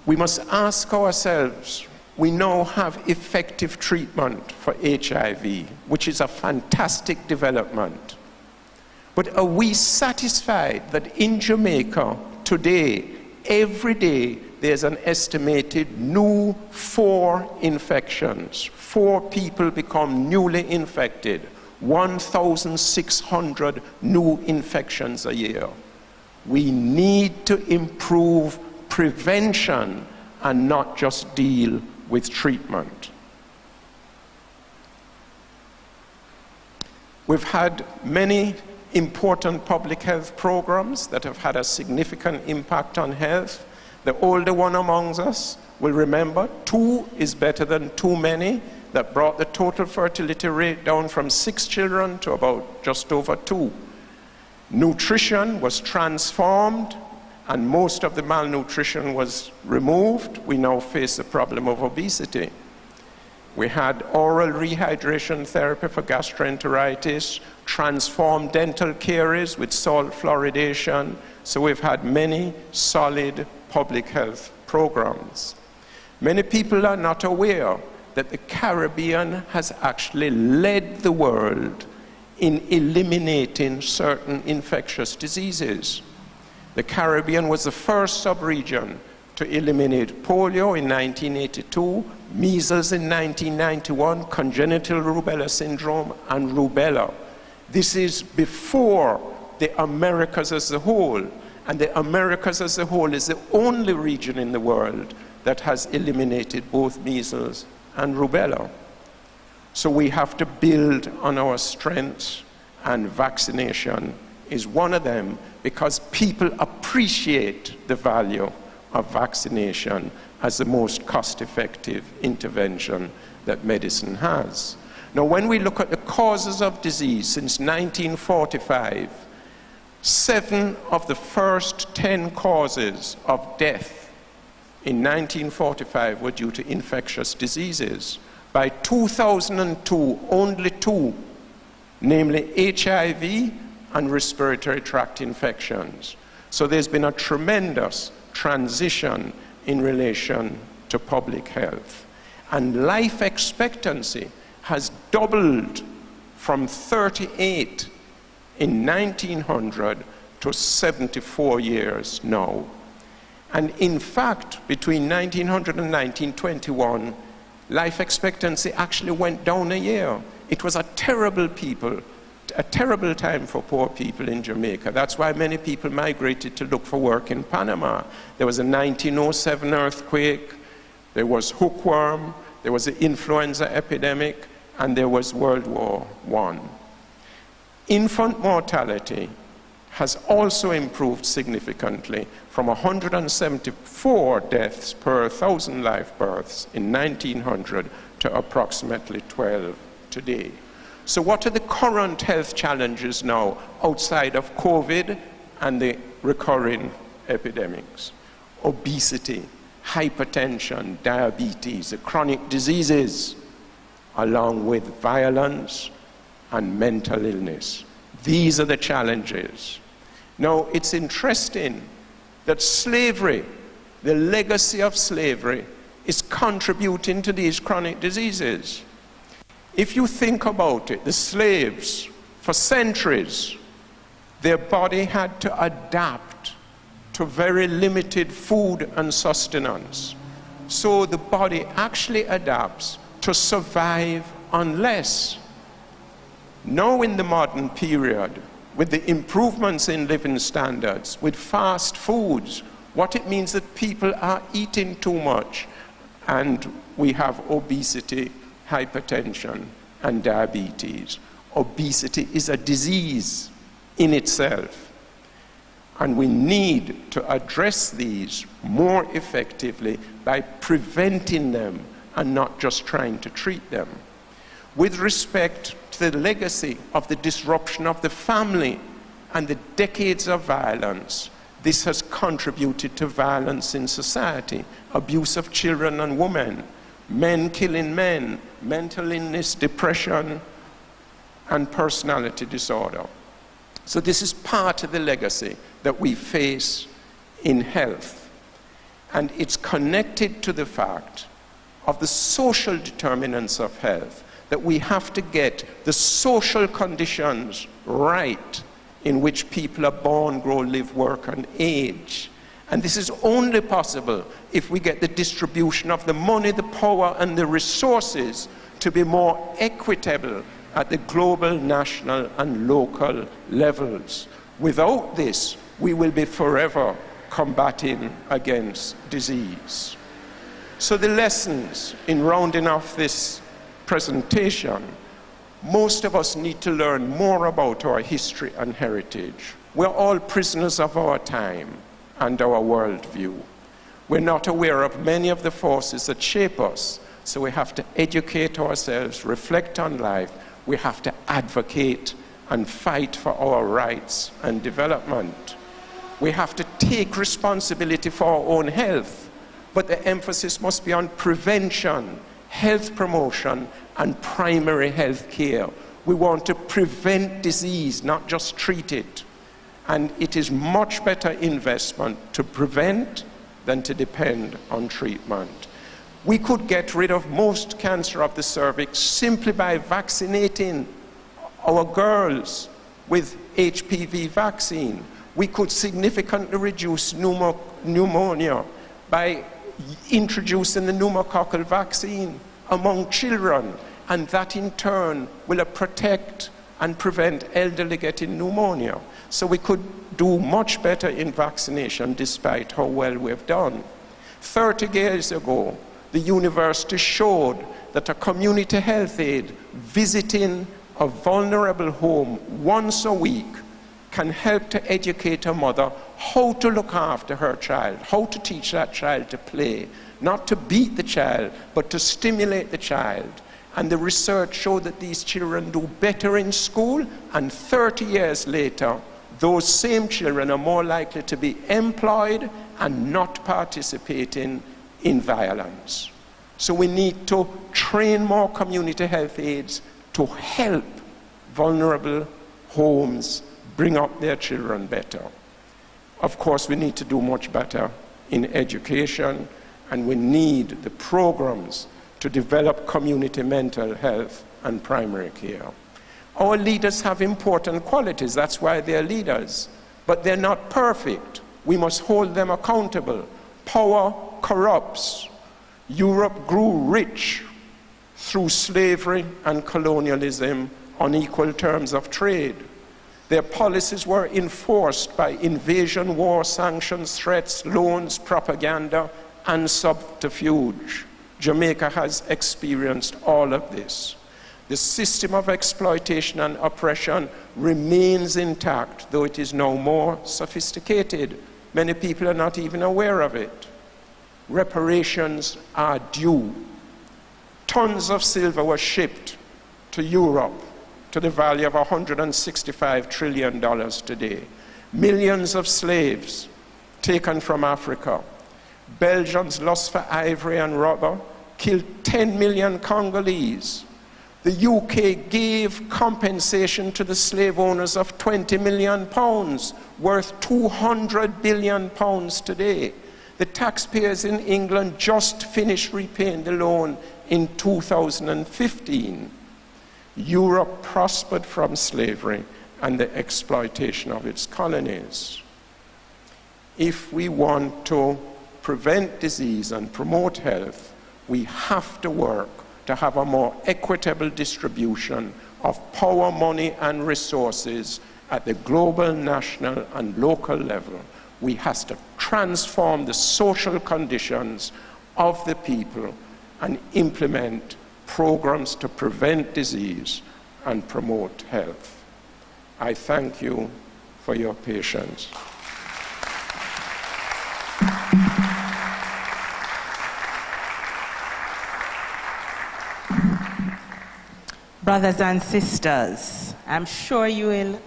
Speaker 9: We must ask ourselves we now have effective treatment for HIV, which is a fantastic development. But are we satisfied that in Jamaica today, every day, there's an estimated new four infections, four people become newly infected, 1,600 new infections a year. We need to improve prevention and not just deal with treatment. We've had many important public health programs that have had a significant impact on health. The older one amongst us will remember two is better than too many that brought the total fertility rate down from six children to about just over two. Nutrition was transformed and most of the malnutrition was removed. We now face the problem of obesity. We had oral rehydration therapy for gastroenteritis, transformed dental caries with salt fluoridation. So we've had many solid public health programs. Many people are not aware that the Caribbean has actually led the world in eliminating certain infectious diseases. The Caribbean was the first sub-region to eliminate polio in 1982, measles in 1991, congenital rubella syndrome, and rubella. This is before the Americas as a whole, and the Americas as a whole is the only region in the world that has eliminated both measles and rubella. So we have to build on our strengths, and vaccination is one of them because people appreciate the value of vaccination as the most cost effective intervention that medicine has. Now, when we look at the causes of disease since 1945, seven of the first 10 causes of death in 1945 were due to infectious diseases. By 2002, only two, namely HIV and respiratory tract infections. So there's been a tremendous transition in relation to public health. And life expectancy has doubled from 38 in 1900 to 74 years now. And in fact, between 1900 and 1921, life expectancy actually went down a year. It was a terrible people, a terrible time for poor people in Jamaica. That's why many people migrated to look for work in Panama. There was a 1907 earthquake, there was hookworm, there was the influenza epidemic, and there was World War I. Infant mortality has also improved significantly from 174 deaths per 1,000 live births in 1900 to approximately 12 today. So, what are the current health challenges now outside of COVID and the recurring epidemics? Obesity, hypertension, diabetes, the chronic diseases, along with violence and mental illness. These are the challenges. Now, it's interesting that slavery, the legacy of slavery, is contributing to these chronic diseases. If you think about it, the slaves, for centuries, their body had to adapt to very limited food and sustenance. So the body actually adapts to survive on less. Now, in the modern period, with the improvements in living standards, with fast foods, what it means that people are eating too much, and we have obesity, hypertension, and diabetes. Obesity is a disease in itself, and we need to address these more effectively by preventing them and not just trying to treat them. With respect to the legacy of the disruption of the family and the decades of violence, this has contributed to violence in society, abuse of children and women, men killing men, mental illness, depression, and personality disorder. So, this is part of the legacy that we face in health. And it's connected to the fact of the social determinants of health, that we have to get the social conditions right in which people are born, grow, live, work, and age. And this is only possible if we get the distribution of the money, the power, and the resources to be more equitable at the global, national, and local levels. Without this, we will be forever combating against disease. So, the lessons in rounding off this presentation most of us need to learn more about our history and heritage. We're all prisoners of our time and our worldview. We're not aware of many of the forces that shape us, so we have to educate ourselves, reflect on life, we have to advocate and fight for our rights and development. We have to take responsibility for our own health but the emphasis must be on prevention, health promotion, and primary health care. We want to prevent disease, not just treat it. And it is much better investment to prevent than to depend on treatment. We could get rid of most cancer of the cervix simply by vaccinating our girls with HPV vaccine. We could significantly reduce pneumo- pneumonia by introducing the pneumococcal vaccine among children, and that in turn will protect and prevent elderly getting pneumonia. So we could do much better in vaccination despite how well we've done. 30 years ago, the university showed that a community health aide visiting a vulnerable home once a week can help to educate a mother how to look after her child, how to teach that child to play, not to beat the child, but to stimulate the child. And the research showed that these children do better in school, and 30 years later, those same children are more likely to be employed and not participating in violence. So we need to train more community health aides to help vulnerable homes bring up their children better. Of course, we need to do much better in education, and we need the programs to develop community mental health and primary care. Our leaders have important qualities, that's why they're leaders, but they're not perfect. We must hold them accountable. Power corrupts. Europe grew rich through slavery and colonialism on equal terms of trade. Their policies were enforced by invasion, war, sanctions, threats, loans, propaganda, and subterfuge. Jamaica has experienced all of this. The system of exploitation and oppression remains intact, though it is now more sophisticated. Many people are not even aware of it. Reparations are due. Tons of silver were shipped to Europe to the value of $165 trillion today. Millions of slaves taken from Africa. Belgium's lust for ivory and rubber killed 10 million Congolese. The UK gave compensation to the slave owners of 20 million pounds, worth 200 billion pounds today. The taxpayers in England just finished repaying the loan in 2015. Europe prospered from slavery and the exploitation of its colonies. If we want to prevent disease and promote health, we have to work to have a more equitable distribution of power, money, and resources at the global, national, and local level. We have to transform the social conditions of the people and implement programs to prevent disease and promote health. I thank you for your patience.
Speaker 3: Brothers and sisters, I'm sure you will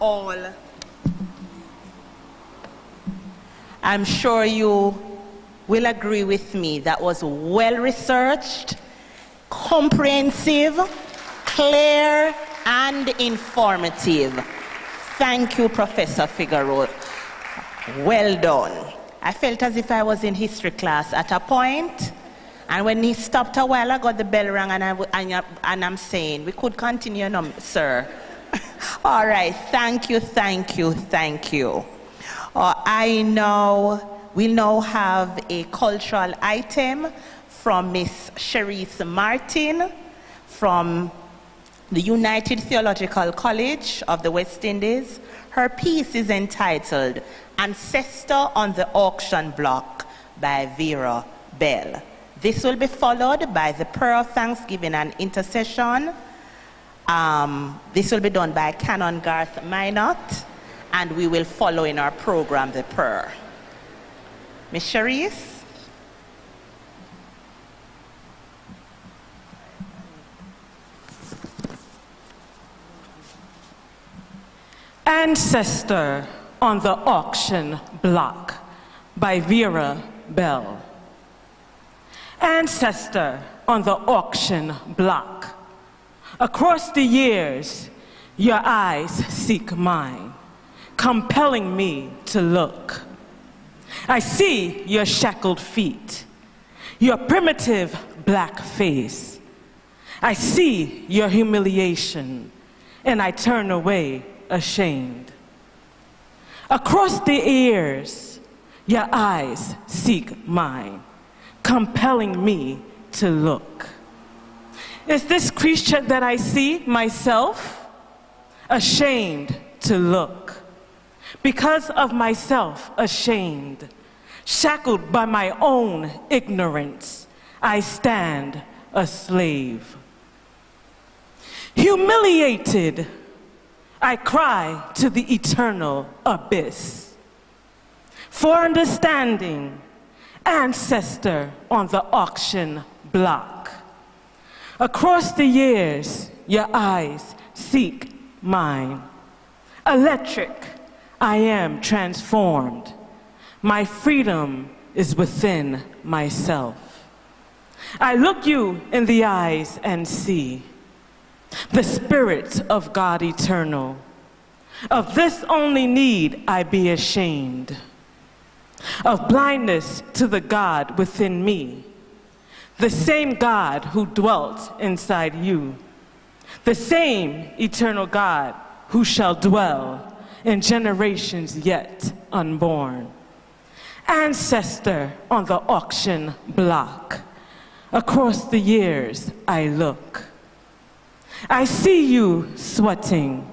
Speaker 3: all, I'm sure you will agree with me that was well researched, comprehensive, clear, and informative. Thank you, Professor Figueroa. Well done. I felt as if I was in history class at a point and when he stopped a while I got the bell rang, and, I, and, and I'm saying, we could continue, no, sir. All right, thank you, thank you, thank you. Uh, I know we now have a cultural item from Miss Cherise Martin from the United Theological College of the West Indies. Her piece is entitled Ancestor on the Auction Block by Vera Bell. This will be followed by the prayer of thanksgiving and intercession. Um, this will be done by Canon Garth Minot, and we will follow in our program the prayer. Ms. Cherise?
Speaker 10: Ancestor on the Auction Block by Vera Bell ancestor on the auction block. Across the years, your eyes seek mine, compelling me to look. I see your shackled feet, your primitive black face. I see your humiliation, and I turn away ashamed. Across the ears, your eyes seek mine, compelling me to look. Is this creature that I see myself ashamed to look? Because of myself, ashamed, shackled by my own ignorance, I stand a slave. Humiliated, I cry to the eternal abyss. For understanding, ancestor on the auction block. Across the years, your eyes seek mine. Electric, I am transformed. My freedom is within myself. I look you in the eyes and see the Spirit of God eternal. Of this only need I be ashamed, of blindness to the God within me the same God who dwelt inside you, the same eternal God who shall dwell in generations yet unborn. Ancestor on the auction block, across the years I look. I see you sweating,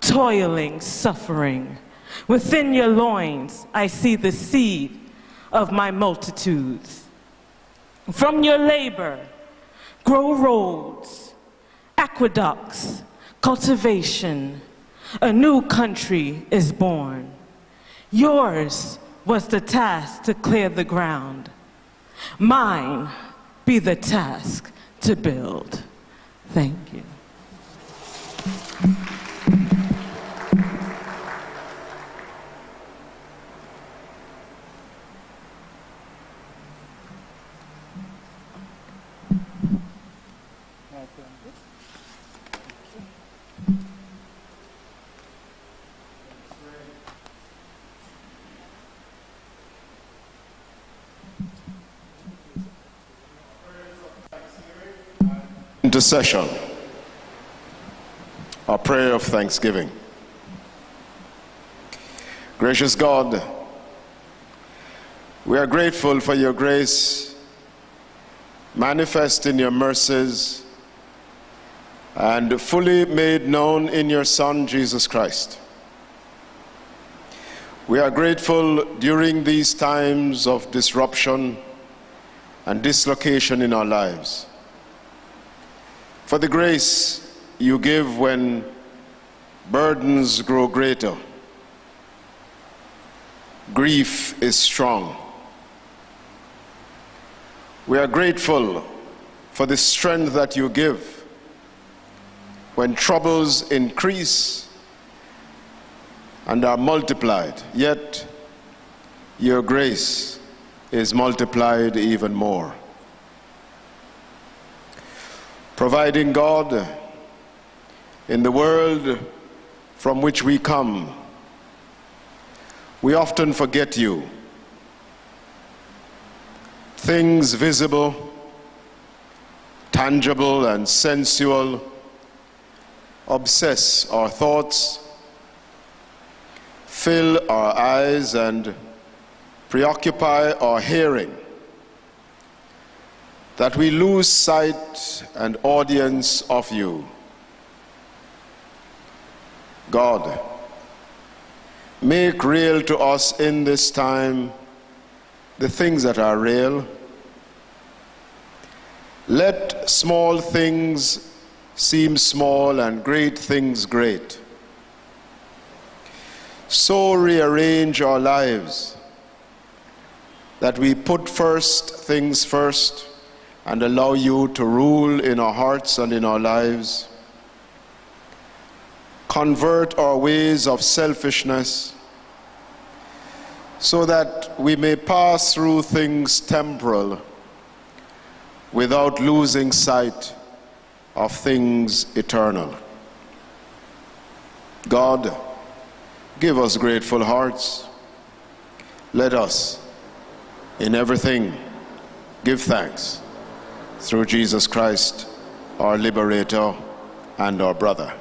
Speaker 10: toiling, suffering. Within your loins, I see the seed of my multitudes. From your labor, grow roads, aqueducts, cultivation. A new country is born. Yours was the task to clear the ground. Mine be the task to build. Thank you.
Speaker 11: Intercession, our prayer of thanksgiving. Gracious God, we are grateful for your grace manifest in your mercies and fully made known in your Son, Jesus Christ. We are grateful during these times of disruption and dislocation in our lives for the grace you give when burdens grow greater. Grief is strong. We are grateful for the strength that you give when troubles increase and are multiplied, yet your grace is multiplied even more. providing God in the world from which we come, we often forget you. Things visible, tangible, and sensual obsess our thoughts, fill our eyes, and preoccupy our hearing that we lose sight and audience of you. God, make real to us in this time the things that are real. Let small things seem small and great things great. So rearrange our lives that we put first things first and allow you to rule in our hearts and in our lives. Convert our ways of selfishness so that we may pass through things temporal without losing sight of things eternal. God, give us grateful hearts. Let us, in everything, give thanks through Jesus Christ, our liberator and our brother.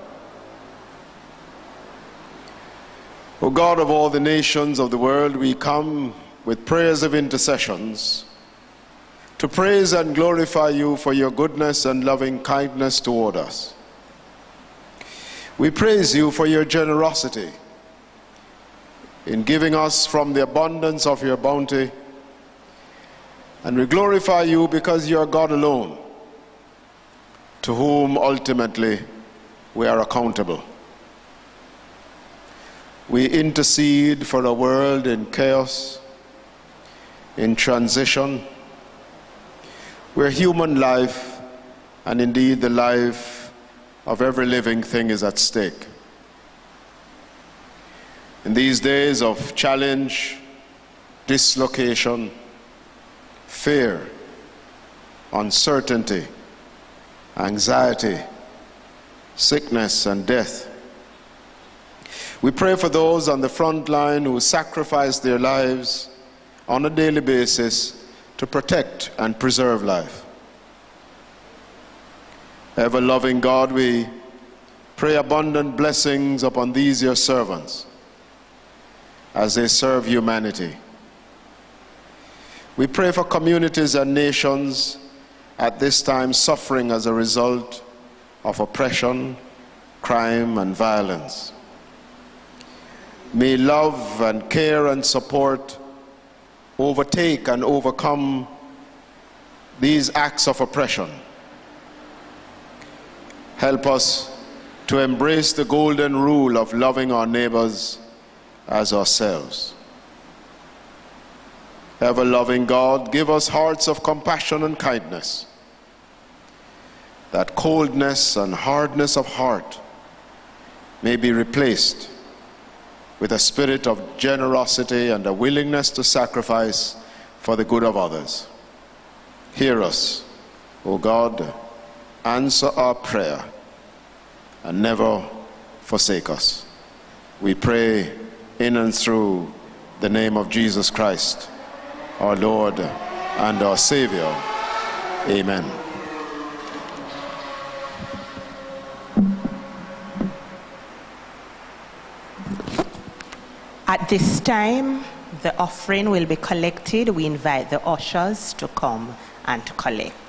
Speaker 11: O God of all the nations of the world, we come with prayers of intercessions to praise and glorify you for your goodness and loving kindness toward us. We praise you for your generosity in giving us from the abundance of your bounty. And we glorify you because you are God alone, to whom ultimately we are accountable. We intercede for a world in chaos, in transition, where human life and indeed the life of every living thing is at stake. In these days of challenge, dislocation, fear, uncertainty, anxiety, sickness, and death, we pray for those on the front line who sacrifice their lives on a daily basis to protect and preserve life. Ever loving God, we pray abundant blessings upon these your servants as they serve humanity. We pray for communities and nations at this time suffering as a result of oppression, crime, and violence. May love and care and support overtake and overcome these acts of oppression. Help us to embrace the golden rule of loving our neighbors as ourselves. Ever loving God, give us hearts of compassion and kindness, that coldness and hardness of heart may be replaced with a spirit of generosity and a willingness to sacrifice for the good of others. Hear us, O God, answer our prayer, and never forsake us. We pray in and through the name of Jesus Christ, our Lord and our Savior. Amen.
Speaker 3: At this time, the offering will be collected. We invite the ushers to come and collect.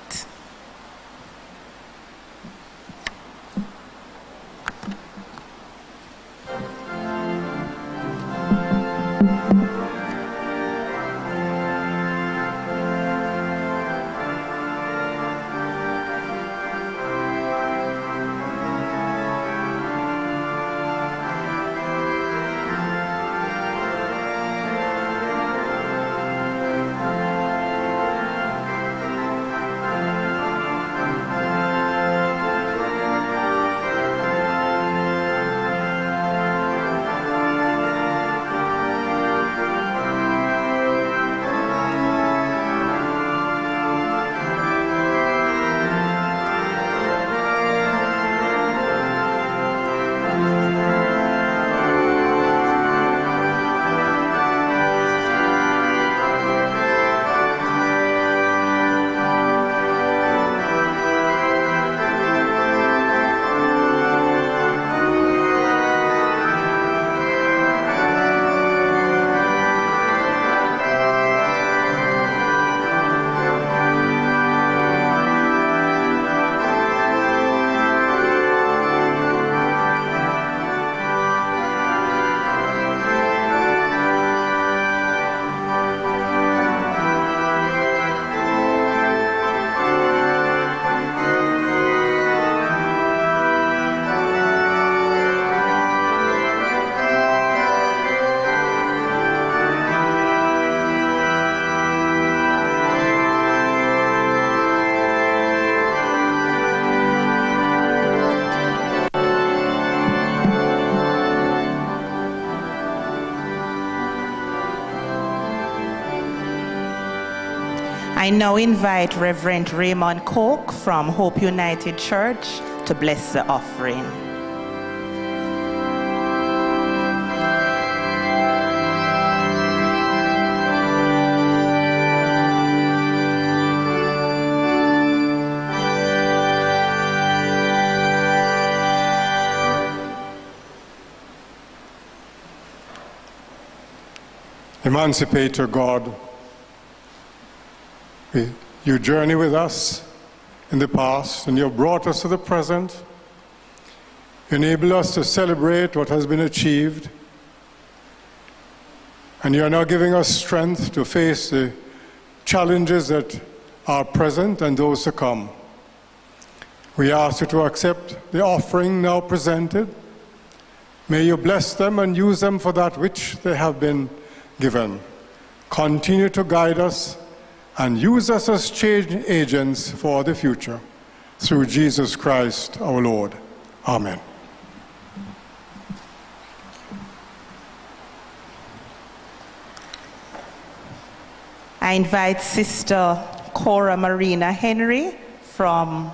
Speaker 3: I now invite Reverend Raymond Koch from Hope United Church to bless the offering.
Speaker 12: Emancipator God, you journey with us in the past and you have brought us to the present. Enable us to celebrate what has been achieved. And you are now giving us strength to face the challenges that are present and those to come. We ask you to accept the offering now presented. May you bless them and use them for that which they have been given. Continue to guide us and use us as change agents for the future. Through Jesus Christ our Lord. Amen.
Speaker 3: I invite Sister Cora Marina Henry from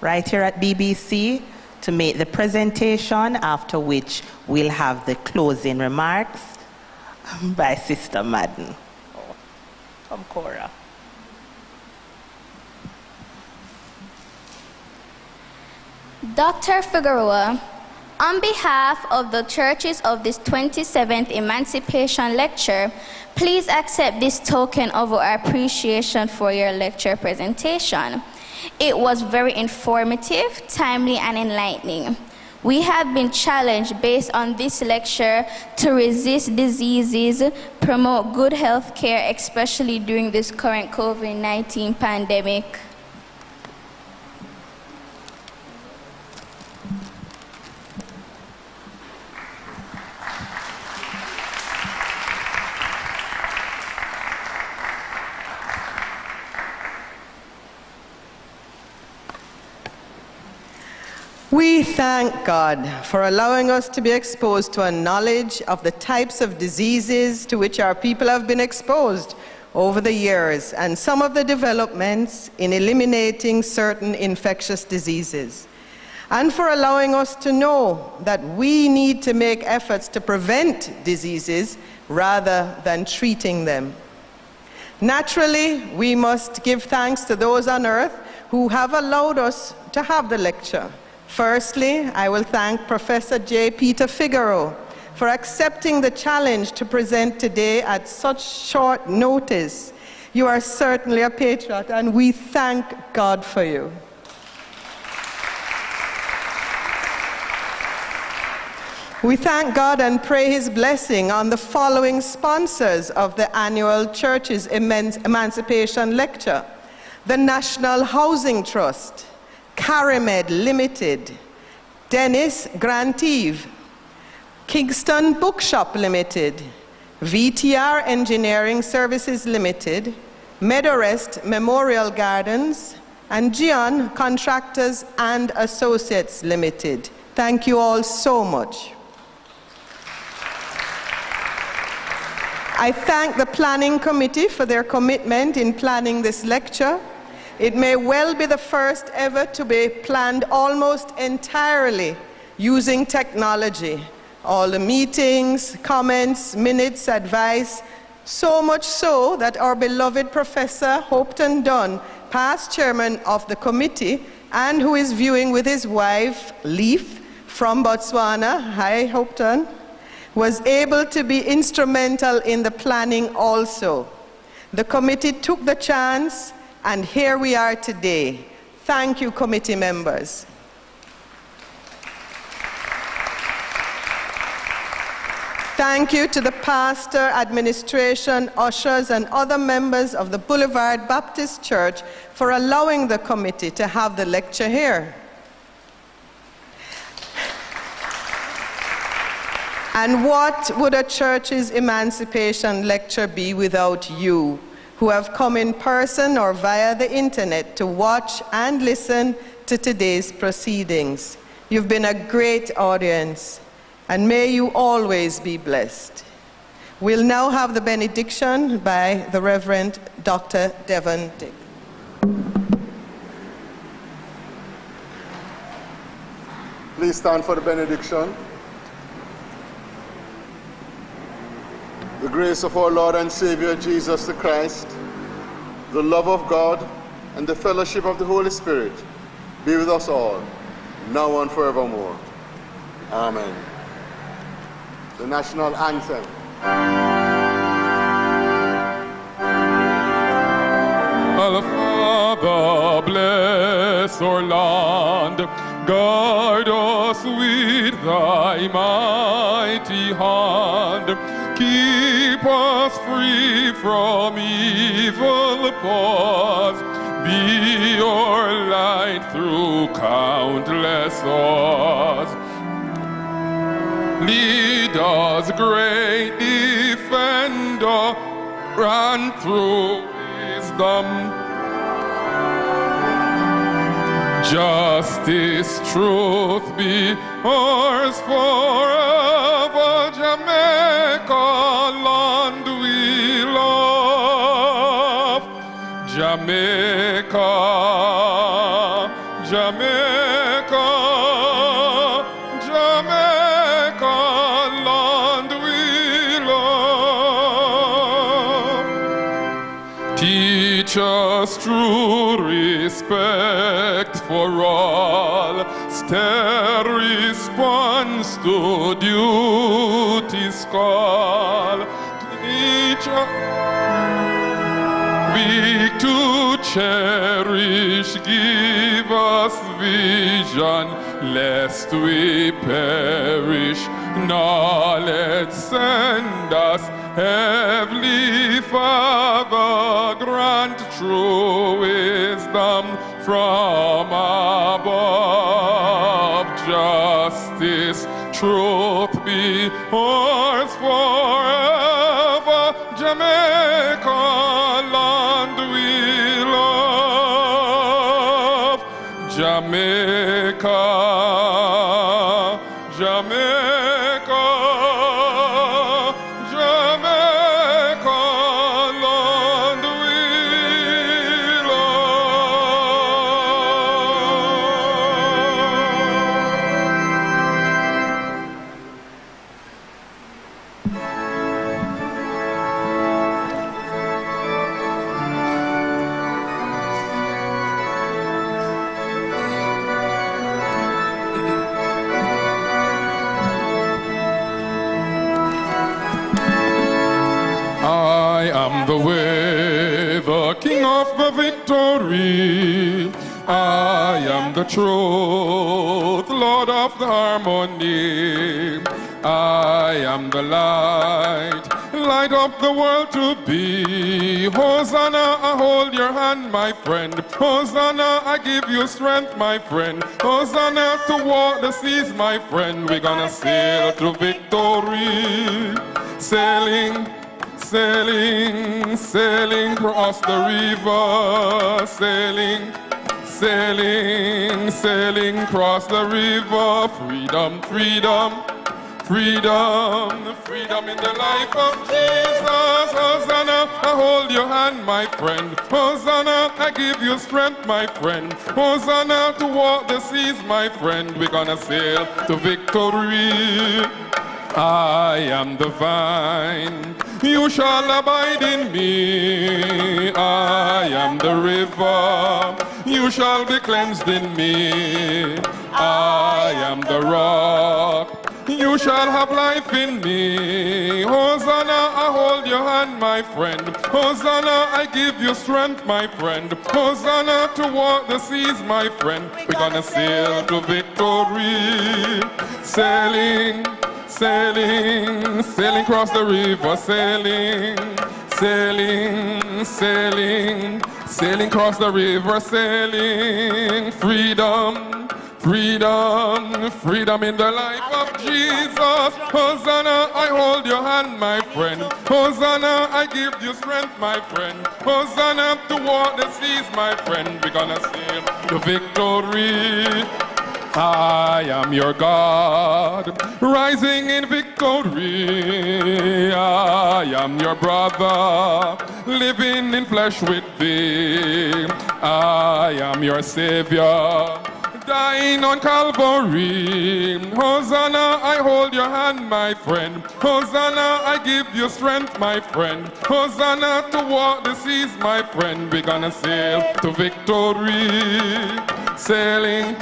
Speaker 3: right here at BBC to make the presentation, after which we'll have the closing remarks um, by Sister Madden. Oh, come, Cora.
Speaker 13: Dr. Figueroa, on behalf of the churches of this 27th Emancipation Lecture, please accept this token of our appreciation for your lecture presentation. It was very informative, timely, and enlightening. We have been challenged based on this lecture to resist diseases, promote good health care, especially during this current COVID 19 pandemic.
Speaker 6: We thank God for allowing us to be exposed to a knowledge of the types of diseases to which our people have been exposed over the years and some of the developments in eliminating certain infectious diseases. And for allowing us to know that we need to make efforts to prevent diseases rather than treating them. Naturally, we must give thanks to those on earth who have allowed us to have the lecture. Firstly, I will thank Professor J. Peter Figueroa for accepting the challenge to present today at such short notice. You are certainly a patriot, and we thank God for you. We thank God and pray His blessing on the following sponsors of the annual Churches Emancipation Lecture the National Housing Trust, Carimed Limited, Dennis Grantive, Kingston Bookshop Limited, VTR Engineering Services Limited, Meadowrest Memorial Gardens, and Gian Contractors and Associates Limited. Thank you all so much. I thank the planning committee for their commitment in planning this lecture. It may well be the first ever to be planned almost entirely using technology. All the meetings, comments, minutes, advice, so much so that our beloved Professor Hopeton Dunn, past chairman of the committee, and who is viewing with his wife, Leaf, from Botswana, hi Hopeton, was able to be instrumental in the planning also. The committee took the chance and here we are today. Thank you, committee members. Thank you to the pastor, administration, ushers, and other members of the Boulevard Baptist Church for allowing the committee to have the lecture here. And what would a church's emancipation lecture be without you, who have come in person or via the internet to watch and listen to today's proceedings. You've been a great audience, and may you always be blessed. We'll now have the benediction by the Reverend Dr. Devon Dick.
Speaker 14: Please stand for the benediction. the grace of our Lord and Savior Jesus the Christ, the love of God, and the fellowship of the Holy Spirit be with us all, now and forevermore. Amen. The National Anthem.
Speaker 4: Father, bless our land. guard us with thy mighty hand. Keep us free from evil paws. Be your light through countless hours. Lead us, great defender, run through wisdom. Justice, truth be ours forever. Jamaica, land we love. Jamaica, Jamaica, Jamaica, land we love. Teach us true respect for all, response to duty's call. Us weak to cherish, give us vision, lest we perish. Knowledge send us, Heavenly Father, grant true wisdom from above. Truth oh, be truth, Lord of the harmony. I am the light, light of the world to be. Hosanna, I hold your hand, my friend. Hosanna, I give you strength, my friend. Hosanna to walk the seas, my friend. We're gonna sail to victory. Sailing, sailing, sailing across the river. Sailing, sailing, sailing across the river. Freedom, freedom. Freedom, freedom in the life of Jesus. Hosanna, I hold your hand, my friend. Hosanna, I give you strength, my friend. Hosanna to walk the seas, my friend. We're gonna sail to victory. I am the vine, you shall abide in me. I am the river, you shall be cleansed in me. I am the rock, you shall have life in me. Hosanna, I hold your hand, my friend. Hosanna, I give you strength, my friend. Hosanna to walk the seas, my friend. We're gonna sail to victory. Sailing, sailing, sailing across the river, sailing, sailing, sailing, sailing across the river, sailing, freedom. Freedom, freedom in the life of Jesus. Hosanna, I hold your hand, my friend. Hosanna, I give you strength, my friend. Hosanna to walk the seas, my friend. We're gonna sail to victory. I am your God, rising in victory. I am your brother, living in flesh with thee. I am your savior, dying on Calvary. Hosanna, I hold your hand, my friend. Hosanna, I give you strength, my friend. Hosanna to walk the seas, my friend. We're gonna sail to victory. Sailing,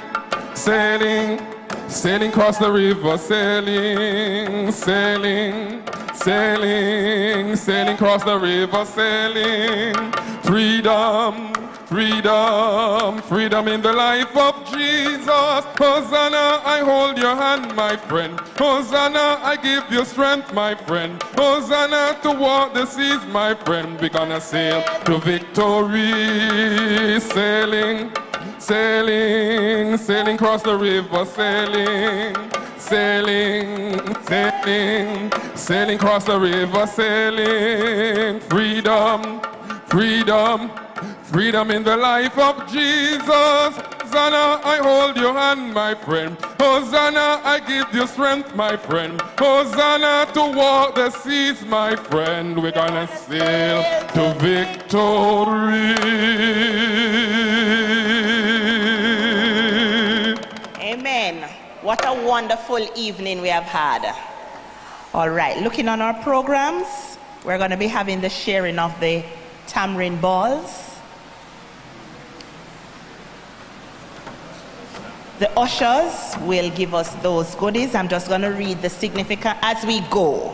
Speaker 4: sailing, sailing across the river, sailing, sailing, sailing, sailing across the river, sailing. Freedom, freedom, freedom in the life of Jesus. Hosanna, I hold your hand, my friend. Hosanna, I give you strength, my friend. Hosanna to walk the seas, my friend. We're gonna sail to victory, sailing, sailing, sailing across the river, sailing, sailing, sailing, sailing across the river, sailing, freedom, freedom, freedom in the life of Jesus. Hosanna, I hold your hand, my friend. Hosanna, I give you strength, my friend. Hosanna to walk the seas, my friend. We're gonna sail to victory.
Speaker 3: Amen. What a wonderful evening we have had. All right, looking on our programs, we're going to be having the sharing of the tamarind balls. The ushers will give us those goodies. I'm just going to read the significance as we go.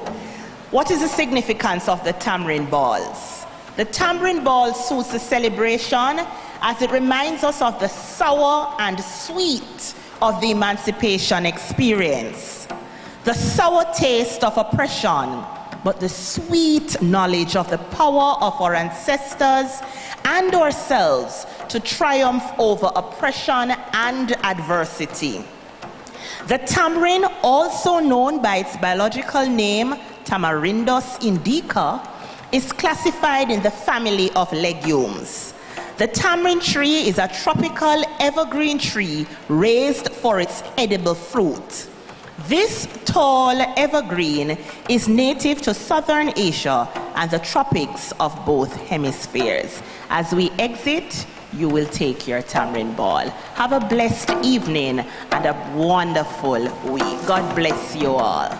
Speaker 3: What is the significance of the tamarind balls? The tamarind ball suits the celebration as it reminds us of the sour and sweet of the emancipation experience. The sour taste of oppression, but the sweet knowledge of the power of our ancestors and ourselves to triumph over oppression and adversity. The tamarind, also known by its biological name Tamarindus indica, is classified in the family of legumes. The tamarind tree is a tropical evergreen tree raised for its edible fruit. This tall evergreen is native to southern Asia and the tropics of both hemispheres. As we exit, you will take your tamarind ball. Have a blessed evening and a wonderful week. God bless you all.